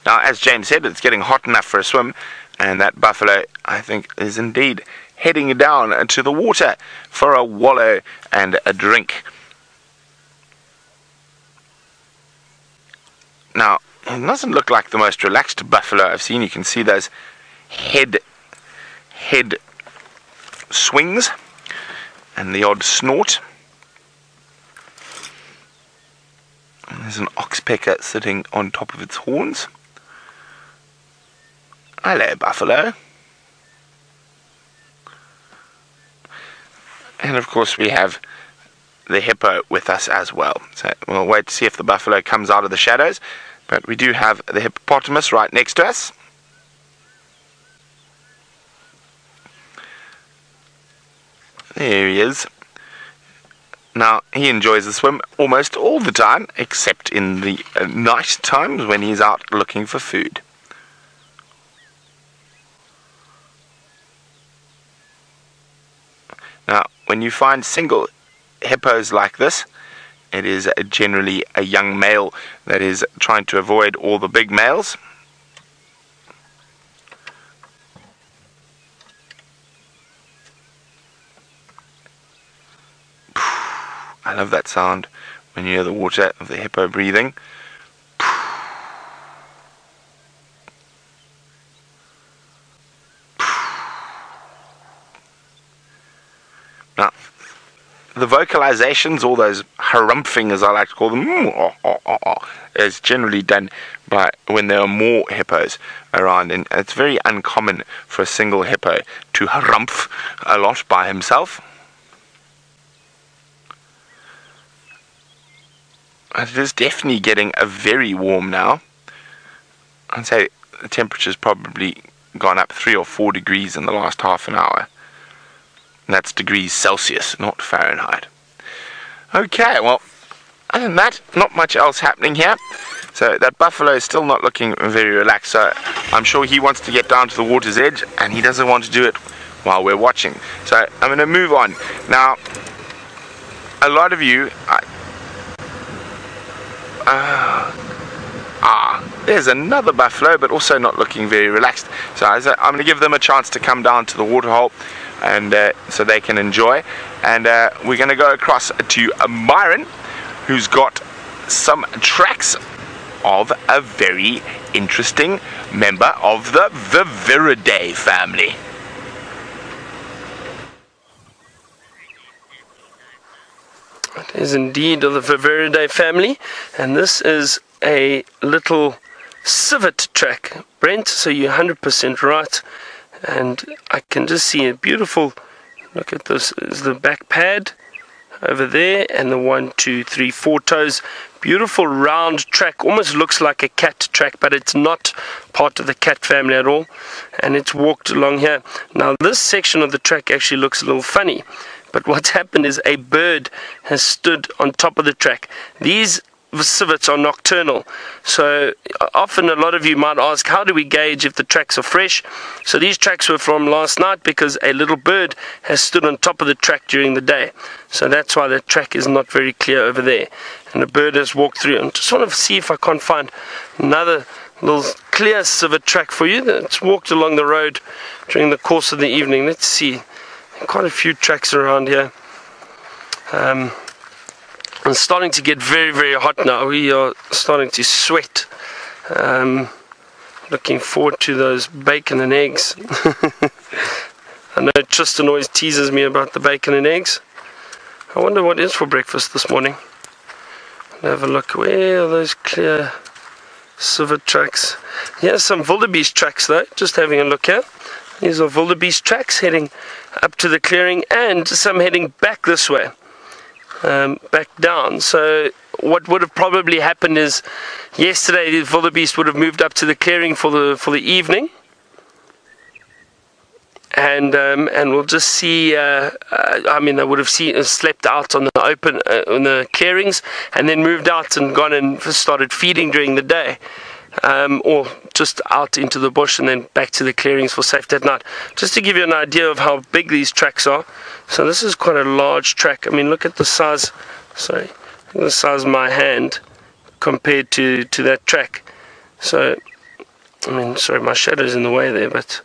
Now, as James said, it's getting hot enough for a swim, and that buffalo, I think, is indeed heading down to the water for a wallow and a drink. Now, it doesn't look like the most relaxed buffalo I've seen. You can see those head head swings and the odd snort. And there's an oxpecker sitting on top of its horns. Hello, buffalo. And of course, we have the hippo with us as well. So we'll wait to see if the buffalo comes out of the shadows. But we do have the hippopotamus right next to us. There he is. Now, he enjoys the swim almost all the time, except in the uh, night times when he's out looking for food. Now, when you find single hippos like this, it is generally a young male that is trying to avoid all the big males. I love that sound when you hear the water of the hippo breathing. The vocalizations, all those harumphing as I like to call them, mm, oh, oh, oh, is generally done by when there are more hippos around, and it's very uncommon for a single hippo to harumph a lot by himself. It is definitely getting a very warm now. I'd say the temperature's probably gone up three or four degrees in the last half an hour. And that's degrees Celsius, not Fahrenheit. Okay, well, other than that, not much else happening here. So that buffalo is still not looking very relaxed. So I'm sure he wants to get down to the water's edge and he doesn't want to do it while we're watching. So I'm going to move on. Now, a lot of you... Uh, ah, there's another buffalo, but also not looking very relaxed. So I'm going to give them a chance to come down to the waterhole and uh, so they can enjoy. And uh, we're going to go across to Myron, who's got some tracks of a very interesting member of the Viverridae family. It is indeed of the Viverridae family, and this is a little civet track, Brent. So you're 100% right, and I can just see a beautiful. Look at this is the back pad over there, and the one, two, three, four toes. Beautiful round track almost looks like a cat track but it's not part of the cat family at all. And it's walked along here. Now this section of the track actually looks a little funny but what's happened is a bird has stood on top of the track. These civets are nocturnal. So often a lot of you might ask, how do we gauge if the tracks are fresh? So these tracks were from last night because a little bird has stood on top of the track during the day. So that's why the track is not very clear over there. And a bird has walked through. And just want to see if I can't find another little clear civet track for you that's walked along the road during the course of the evening. Let's see. Quite a few tracks around here. Um, it's starting to get very, very hot now. We are starting to sweat. Um, looking forward to those bacon and eggs. I know Tristan always teases me about the bacon and eggs. I wonder what is for breakfast this morning. I'll have a look. Where are those clear civet tracks? Here's some wildebeest tracks though, just having a look here. These are wildebeest tracks heading up to the clearing and some heading back this way um, back down. So what would have probably happened is yesterday the wildebeest would have moved up to the clearing for the for the evening. And um, and we'll just see. Uh, uh, I mean, they would have seen, uh, slept out on the open uh, on the clearings, and then moved out and gone and started feeding during the day um, or just out into the bush and then back to the clearings for safety at night. Just to give you an idea of how big these tracks are. So this is quite a large track. I mean, look at the size. Sorry, the size of my hand compared to to that track. So, I mean, sorry, my shadow's in the way there, but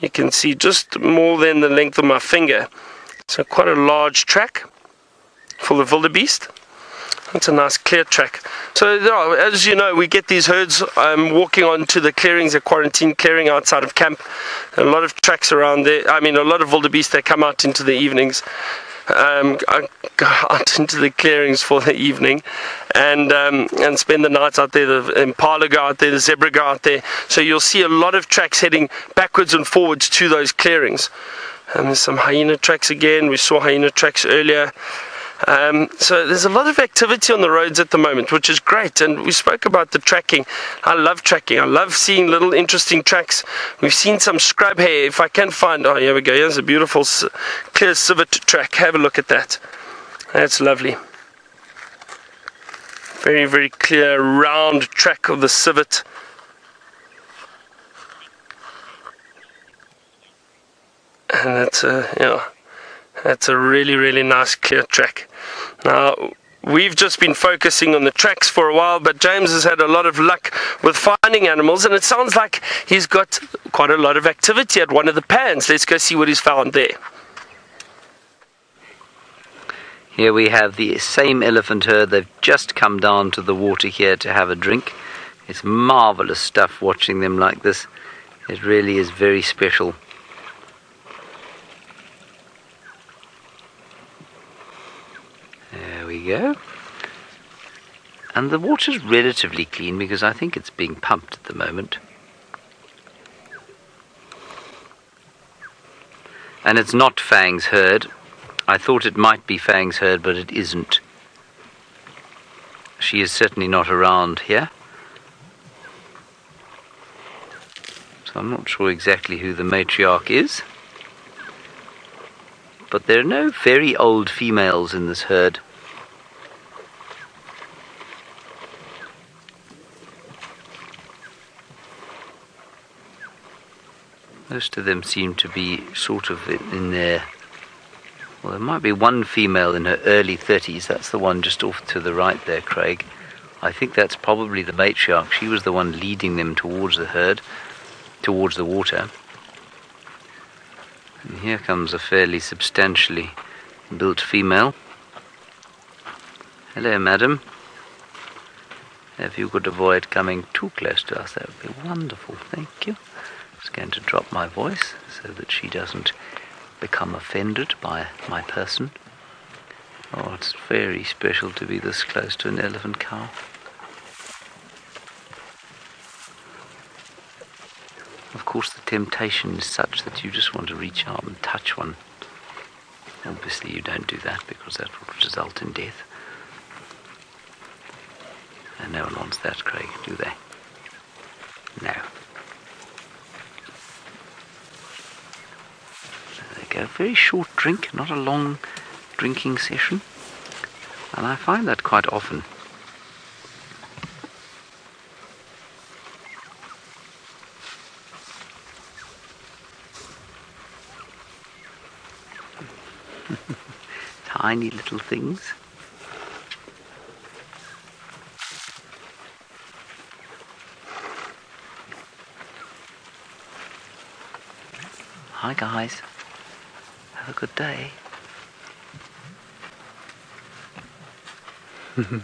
you can see just more than the length of my finger. So quite a large track for the wildebeest. That's a nice clear track. So, as you know, we get these herds um, walking onto the clearings, a quarantine clearing outside of camp. A lot of tracks around there. I mean, a lot of wildebeest that come out into the evenings. Um, out into the clearings for the evening and um, and spend the nights out there. The impala go out there, the zebra go out there. So you'll see a lot of tracks heading backwards and forwards to those clearings. And there's some hyena tracks again. We saw hyena tracks earlier. Um, so there's a lot of activity on the roads at the moment, which is great. And we spoke about the tracking. I love tracking. I love seeing little interesting tracks. We've seen some scrub here. If I can find, oh, here we go. Here's a beautiful clear civet track. Have a look at that. That's lovely. Very, very clear round track of the civet. And that's a, you that's a really, really nice clear track. Now, we've just been focusing on the tracks for a while, but James has had a lot of luck with finding animals, and it sounds like he's got quite a lot of activity at one of the pans. Let's go see what he's found there. Here we have the same elephant herd. They've just come down to the water here to have a drink. It's marvelous stuff watching them like this. It really is very special. We go. And the water's relatively clean because I think it's being pumped at the moment. And it's not Fang's herd. I thought it might be Fang's herd, but it isn't. She is certainly not around here. So I'm not sure exactly who the matriarch is. but there are no very old females in this herd. Most of them seem to be sort of in their. Well, there might be one female in her early 30s. That's the one just off to the right there, Craig. I think that's probably the matriarch. She was the one leading them towards the herd, towards the water. And here comes a fairly substantially built female. Hello, madam. If you could avoid coming too close to us, that would be wonderful. Thank you. Going to drop my voice so that she doesn't become offended by my person. Oh, it's very special to be this close to an elephant cow. Of course, the temptation is such that you just want to reach out and touch one. Obviously, you don't do that because that would result in death. And no one wants that, Craig, do they? No. They. Very short drink, not a long drinking session. And I find that quite often. Tiny little things. Hi guys. Have a good day.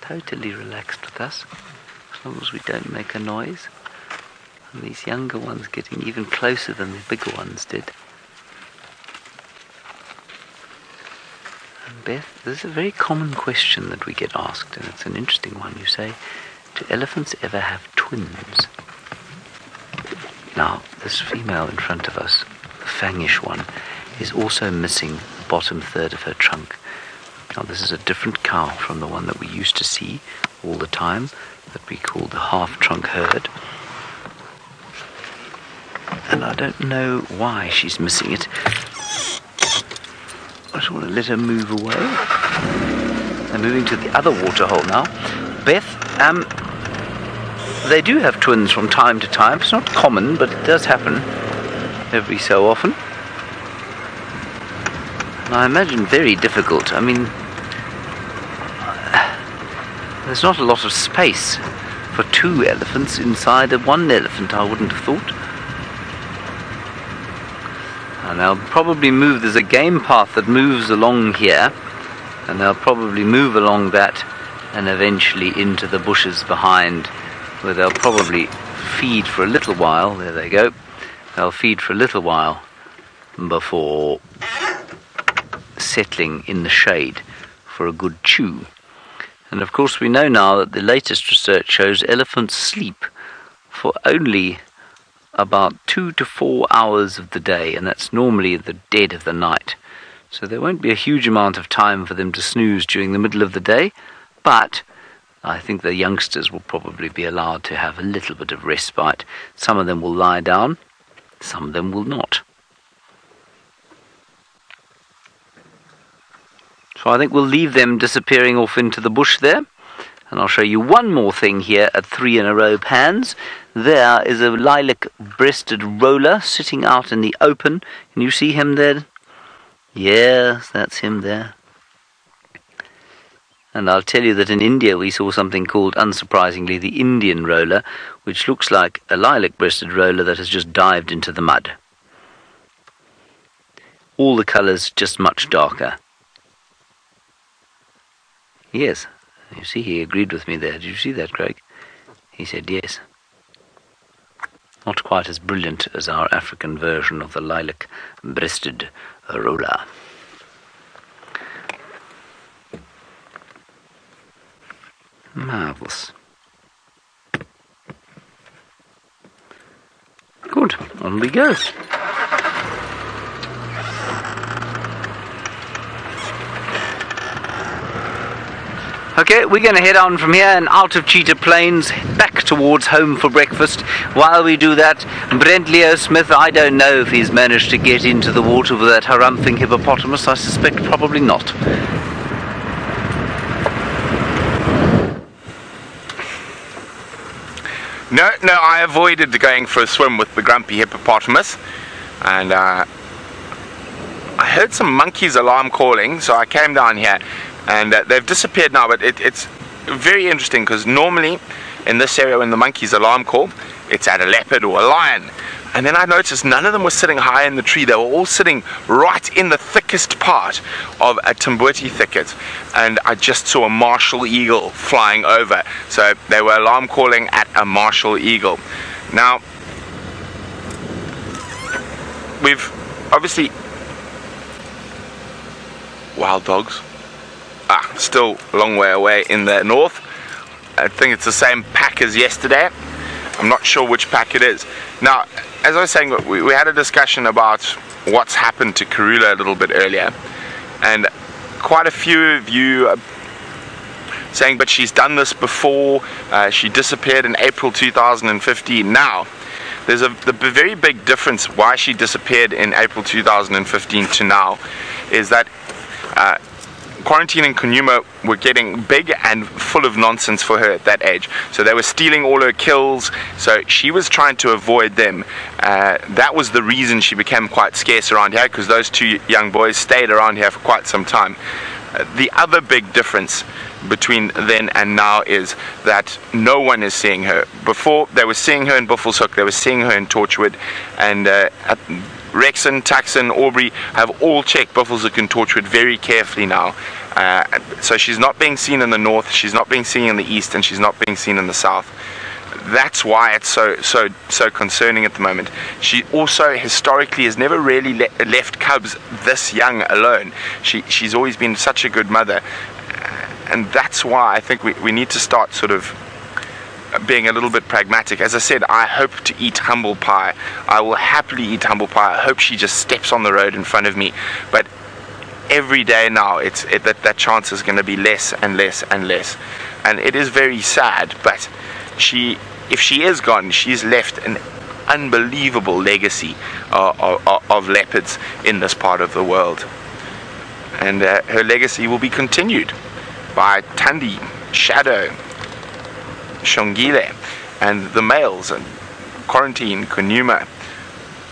totally relaxed with us, as long as we don't make a noise. And these younger ones getting even closer than the bigger ones did. And Beth, there's a very common question that we get asked, and it's an interesting one. You say, do elephants ever have twins? Now, this female in front of us, the fangish one, is also missing the bottom third of her trunk. Now, this is a different cow from the one that we used to see all the time, that we call the half trunk herd. And I don't know why she's missing it. I just want to let her move away. I'm moving to the other water hole now. Beth, um, they do have twins from time to time. It's not common, but it does happen every so often. And I imagine very difficult. I mean, there's not a lot of space for two elephants inside of one elephant, I wouldn't have thought. And they'll probably move, there's a game path that moves along here, and they'll probably move along that and eventually into the bushes behind, they'll probably feed for a little while. There they go. They'll feed for a little while before settling in the shade for a good chew. And of course, we know now that the latest research shows elephants sleep for only about two to four hours of the day, and that's normally the dead of the night. So there won't be a huge amount of time for them to snooze during the middle of the day, but I think the youngsters will probably be allowed to have a little bit of respite. Some of them will lie down, some of them will not. So I think we'll leave them disappearing off into the bush there. And I'll show you one more thing here at three in a row pans. There is a lilac breasted roller sitting out in the open. Can you see him there? Yes, that's him there. And I'll tell you that in India we saw something called, unsurprisingly, the Indian roller, which looks like a lilac breasted roller that has just dived into the mud. All the colours just much darker. Yes. You see, he agreed with me there. Did you see that, Craig? He said yes. Not quite as brilliant as our African version of the lilac breasted roller. Marvellous. Good, on we go. Okay, we're going to head on from here and out of Cheetah Plains back towards home for breakfast. While we do that, Brent Leo Smith, I don't know if he's managed to get into the water with that harumphing hippopotamus. I suspect probably not. No, no, I avoided going for a swim with the grumpy hippopotamus, and uh, I heard some monkeys alarm calling, so I came down here, and uh, they've disappeared now. But it, it's very interesting because normally in this area, when the monkeys alarm call, it's at a leopard or a lion. And then I noticed none of them were sitting high in the tree. They were all sitting right in the thickest part of a Tamboti thicket. And I just saw a martial eagle flying over. So they were alarm calling at a martial eagle. Now, we've obviously wild dogs. Ah, still a long way away in the north. I think it's the same pack as yesterday. I'm not sure which pack it is. Now, as I was saying, we, we had a discussion about what's happened to Karula a little bit earlier, and quite a few of you are saying, but she's done this before. Uh, she disappeared in April 2015. Now, there's a the very big difference why she disappeared in April 2015 to now is that uh, quarantine and Kanyuma were getting big and full of nonsense for her at that age. So they were stealing all her kills. So she was trying to avoid them. Uh, that was the reason she became quite scarce around here because those two young boys stayed around here for quite some time. Uh, the other big difference between then and now is that no one is seeing her. Before they were seeing her in Buffelshoek, they were seeing her in Torchwood, and uh, at, Rexon, Tuxton, Aubrey have all checked Buffelshoek and Torchwood very carefully now. Uh, so she's not being seen in the north, she's not being seen in the east, and she's not being seen in the south. That's why it's so so so concerning at the moment. She also historically has never really le left cubs this young alone. She she's always been such a good mother, uh, and that's why I think we, we need to start sort of being a little bit pragmatic. As I said, I hope to eat humble pie. I will happily eat humble pie. I hope she just steps on the road in front of me. But every day now, it's it, that that chance is going to be less and less and less, and it is very sad. But she, if she is gone, she's left an unbelievable legacy uh, of, of, leopards in this part of the world, and uh, her legacy will be continued by Thandi, Shadow, Shongile, and the males, and Quarantine, Kunuma,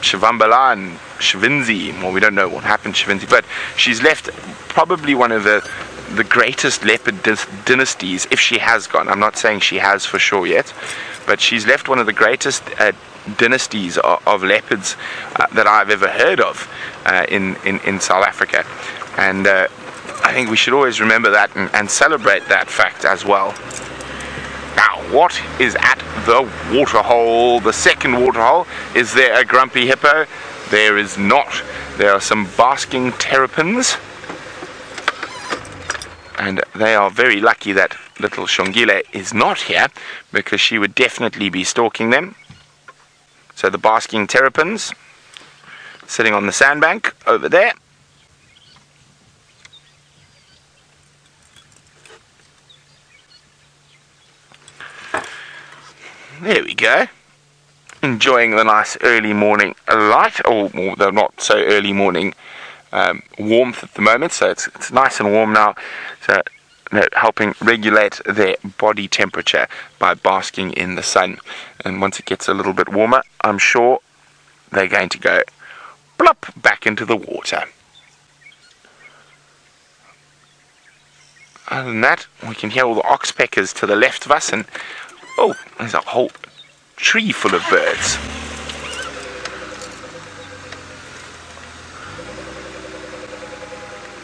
Shivambalan, Shvinzi. Well, we don't know what happened to Shvinzi, but she's left probably one of the the greatest leopard dynasties, if she has gone. I'm not saying she has for sure yet, but she's left one of the greatest uh, dynasties of, of leopards uh, that I've ever heard of uh, in, in, in South Africa. And uh, I think we should always remember that and, and celebrate that fact as well. Now, what is at the waterhole? The second waterhole. Is there a grumpy hippo? There is not. There are some basking terrapins. And they are very lucky that little Shongile is not here because she would definitely be stalking them. So the basking terrapins sitting on the sandbank over there. There we go. Enjoying the nice early morning light, or, the not so early morning um, warmth at the moment. So it's, it's nice and warm now. So helping regulate their body temperature by basking in the sun. And once it gets a little bit warmer, I'm sure they're going to go plop back into the water. Other than that, we can hear all the oxpeckers to the left of us and Oh, there's a whole tree full of birds.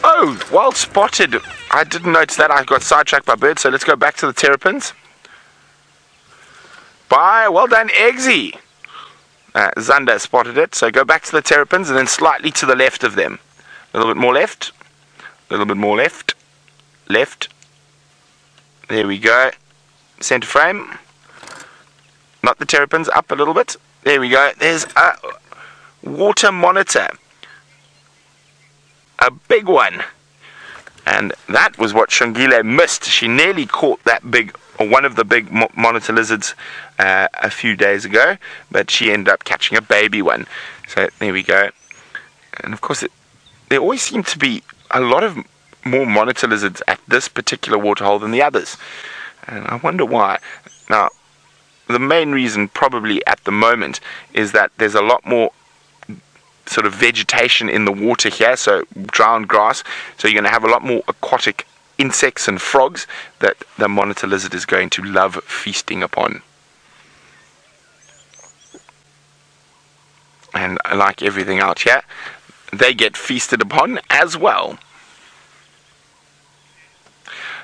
Oh, well spotted. I didn't notice that. I got sidetracked by birds, so let's go back to the terrapins. Bye. Well done, Eggsy. Uh, Zander spotted it, so go back to the terrapins and then slightly to the left of them. A little bit more left. A little bit more left. Left. There we go. Center frame not the terrapins, up a little bit. There we go. There's a water monitor. A big one. And that was what Shongile missed. She nearly caught that big, or one of the big monitor lizards uh, a few days ago, but she ended up catching a baby one. So there we go. And of course, it, there always seem to be a lot of more monitor lizards at this particular waterhole than the others. And I wonder why. Now, the main reason, probably at the moment, is that there's a lot more sort of vegetation in the water here, so drowned grass. So you're going to have a lot more aquatic insects and frogs that the monitor lizard is going to love feasting upon. And like everything out here, they get feasted upon as well.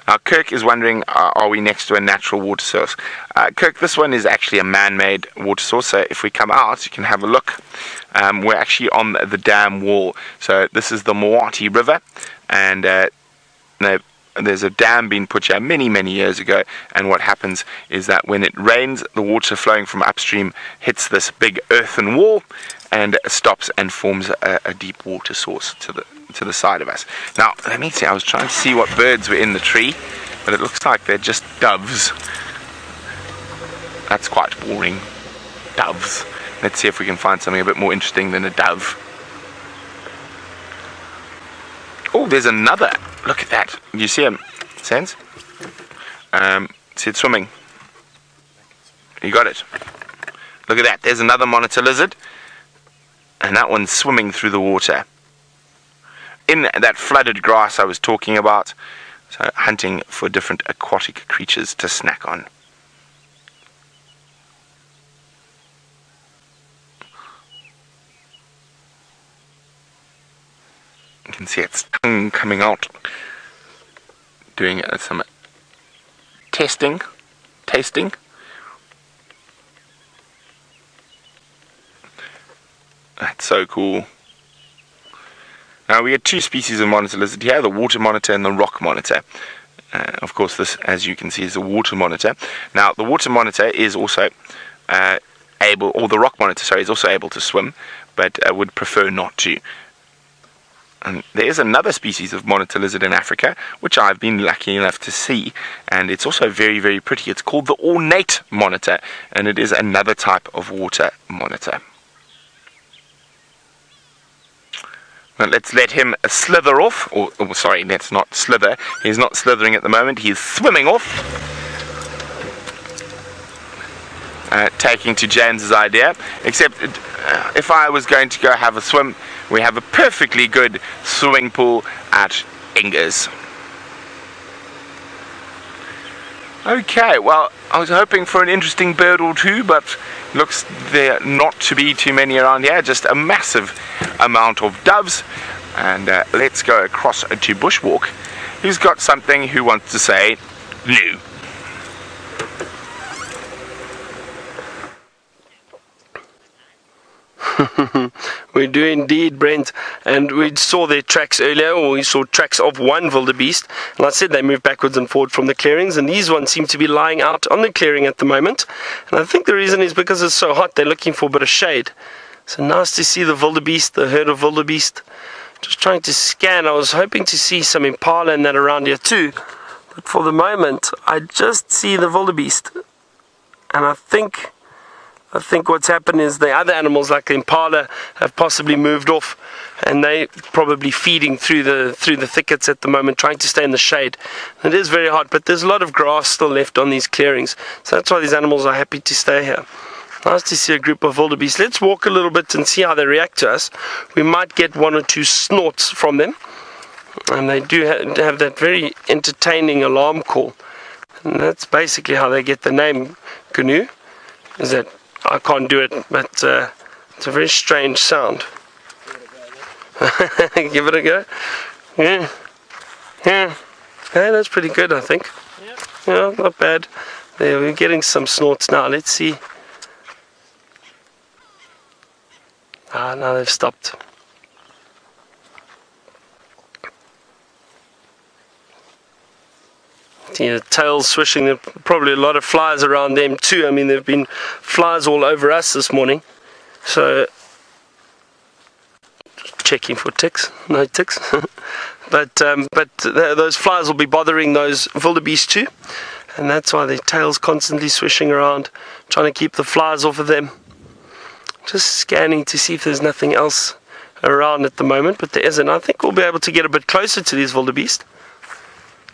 Now, Kirk is wondering, uh, are we next to a natural water source? Uh, Kirk, this one is actually a man-made water source. So if we come out, you can have a look. Um, we're actually on the dam wall. So this is the Moati River, and uh, there's a dam being put here many, many years ago. And what happens is that when it rains, the water flowing from upstream hits this big earthen wall and stops and forms a, a deep water source to the to the side of us. Now, let me see, I was trying to see what birds were in the tree, but it looks like they're just doves. That's quite boring. Doves. Let's see if we can find something a bit more interesting than a dove. Oh, there's another. Look at that. You see him? Sense? Um, see it swimming. You got it. Look at that. There's another monitor lizard. And that one's swimming through the water in that flooded grass I was talking about. So hunting for different aquatic creatures to snack on. You can see its tongue coming out, doing uh, some testing, tasting. That's so cool. Now we had two species of monitor lizard here, the water monitor and the rock monitor. Uh, of course, this, as you can see, is a water monitor. Now, the water monitor is also uh, able, or the rock monitor, sorry, is also able to swim, but uh, would prefer not to. And there is another species of monitor lizard in Africa, which I've been lucky enough to see, and it's also very, very pretty. It's called the ornate monitor, and it is another type of water monitor. Let's let him slither off. Or, or, sorry, let's not slither. He's not slithering at the moment. He's swimming off. Uh, taking to James's idea. Except uh, if I was going to go have a swim, we have a perfectly good swimming pool at Ingers. Okay, well, I was hoping for an interesting bird or two, but looks there not to be too many around here. Just a massive amount of doves. And uh, let's go across to Bushwalk. Who's got something who wants to say new? we do indeed, Brent. And we saw their tracks earlier, or we saw tracks of one wildebeest. And I said they move backwards and forward from the clearings, and these ones seem to be lying out on the clearing at the moment. And I think the reason is because it's so hot, they're looking for a bit of shade. So nice to see the wildebeest, the herd of wildebeest. Just trying to scan. I was hoping to see some impala and that around here too. But for the moment, I just see the wildebeest. And I think I think what's happened is the other animals, like the impala, have possibly moved off, and they probably feeding through the through the thickets at the moment, trying to stay in the shade. It is very hot, but there's a lot of grass still left on these clearings, so that's why these animals are happy to stay here. Nice to see a group of wildebeest. Let's walk a little bit and see how they react to us. We might get one or two snorts from them, and they do have that very entertaining alarm call. And that's basically how they get the name Gnu. Is that I can't do it, but uh, it's a very strange sound. Give it a go. Yeah. Yeah. Hey, that's pretty good, I think. Yeah, not bad. There, we're getting some snorts now. Let's see. Ah, now they've stopped. you know, tails swishing. There probably a lot of flies around them too. I mean, there have been flies all over us this morning. So, checking for ticks. No ticks. But um, but th- those flies will be bothering those wildebeest too, and that's why their tails constantly swishing around, trying to keep the flies off of them. Just scanning to see if there's nothing else around at the moment, but there isn't. I think we'll be able to get a bit closer to these wildebeest.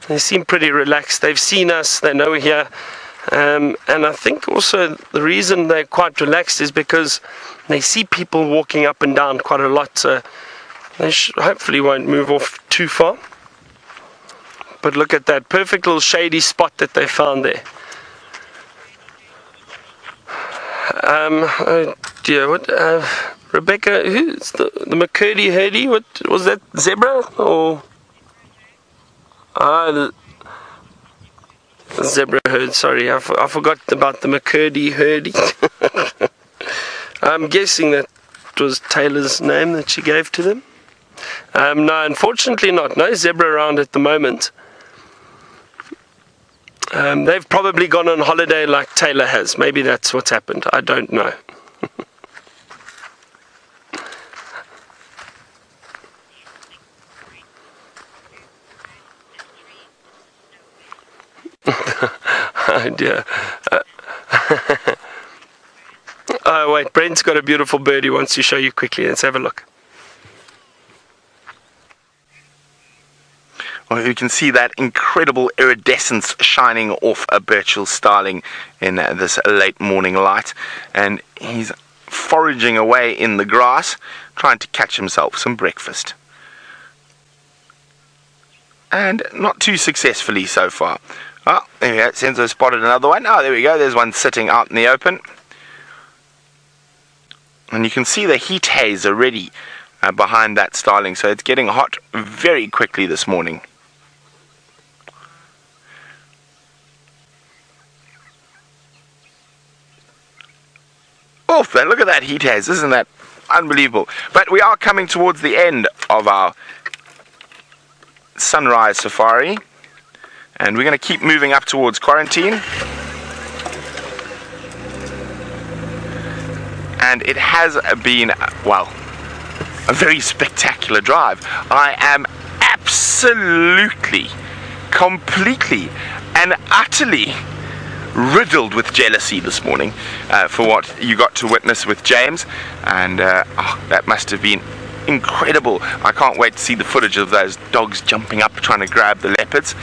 They seem pretty relaxed. They've seen us. They know we're here. Um, and I think also the reason they're quite relaxed is because they see people walking up and down quite a lot. So they hopefully won't move off too far. But look at that perfect little shady spot that they found there. Um, dear, what? Uh, Rebecca, who's the, the McCurdy hurdy? What was that? Zebra or? Ah, the, zebra herd. Sorry, I, I forgot about the McCurdy hurdy. I'm guessing that was Taylor's name that she gave to them. Um, no, unfortunately not. No zebra around at the moment. Um, they've probably gone on holiday like Taylor has. Maybe that's what's happened. I don't know. oh dear. Uh, oh wait, Brent's got a beautiful bird he wants to show you quickly. Let's have a look. Well, you can see that incredible iridescence shining off a Burchell starling in this late morning light, and he's foraging away in the grass, trying to catch himself some breakfast. And not too successfully so far. Oh, there we go. Senzo spotted another one. Oh, there we go. There's one sitting out in the open. And you can see the heat haze already uh, behind that starling. So it's getting hot very quickly this morning. Oh, look at that heat haze. Isn't that unbelievable? But we are coming towards the end of our sunrise safari. And we're going to keep moving up towards quarantine. And it has been, well, a very spectacular drive. I am absolutely, completely, and utterly riddled with jealousy this morning uh, for what you got to witness with James. And uh, oh, that must have been incredible. I can't wait to see the footage of those dogs jumping up trying to grab the leopards.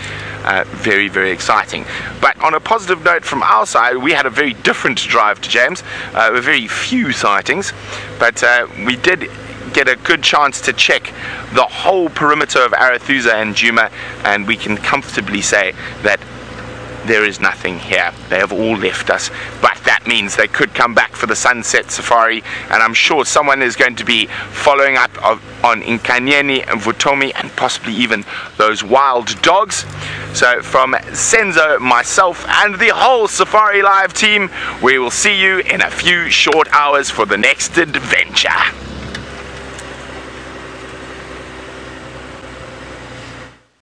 Uh, very, very exciting. But on a positive note from our side, we had a very different drive to James. Uh, very few sightings, but uh, we did get a good chance to check the whole perimeter of Arathusa and Djuma, and we can comfortably say that there is nothing here. They have all left us. But that means they could come back for the sunset safari, and I'm sure someone is going to be following up on Nkanyeni and Vutomi and possibly even those wild dogs. So from Senzo, myself, and the whole Safari Live team, we will see you in a few short hours for the next adventure.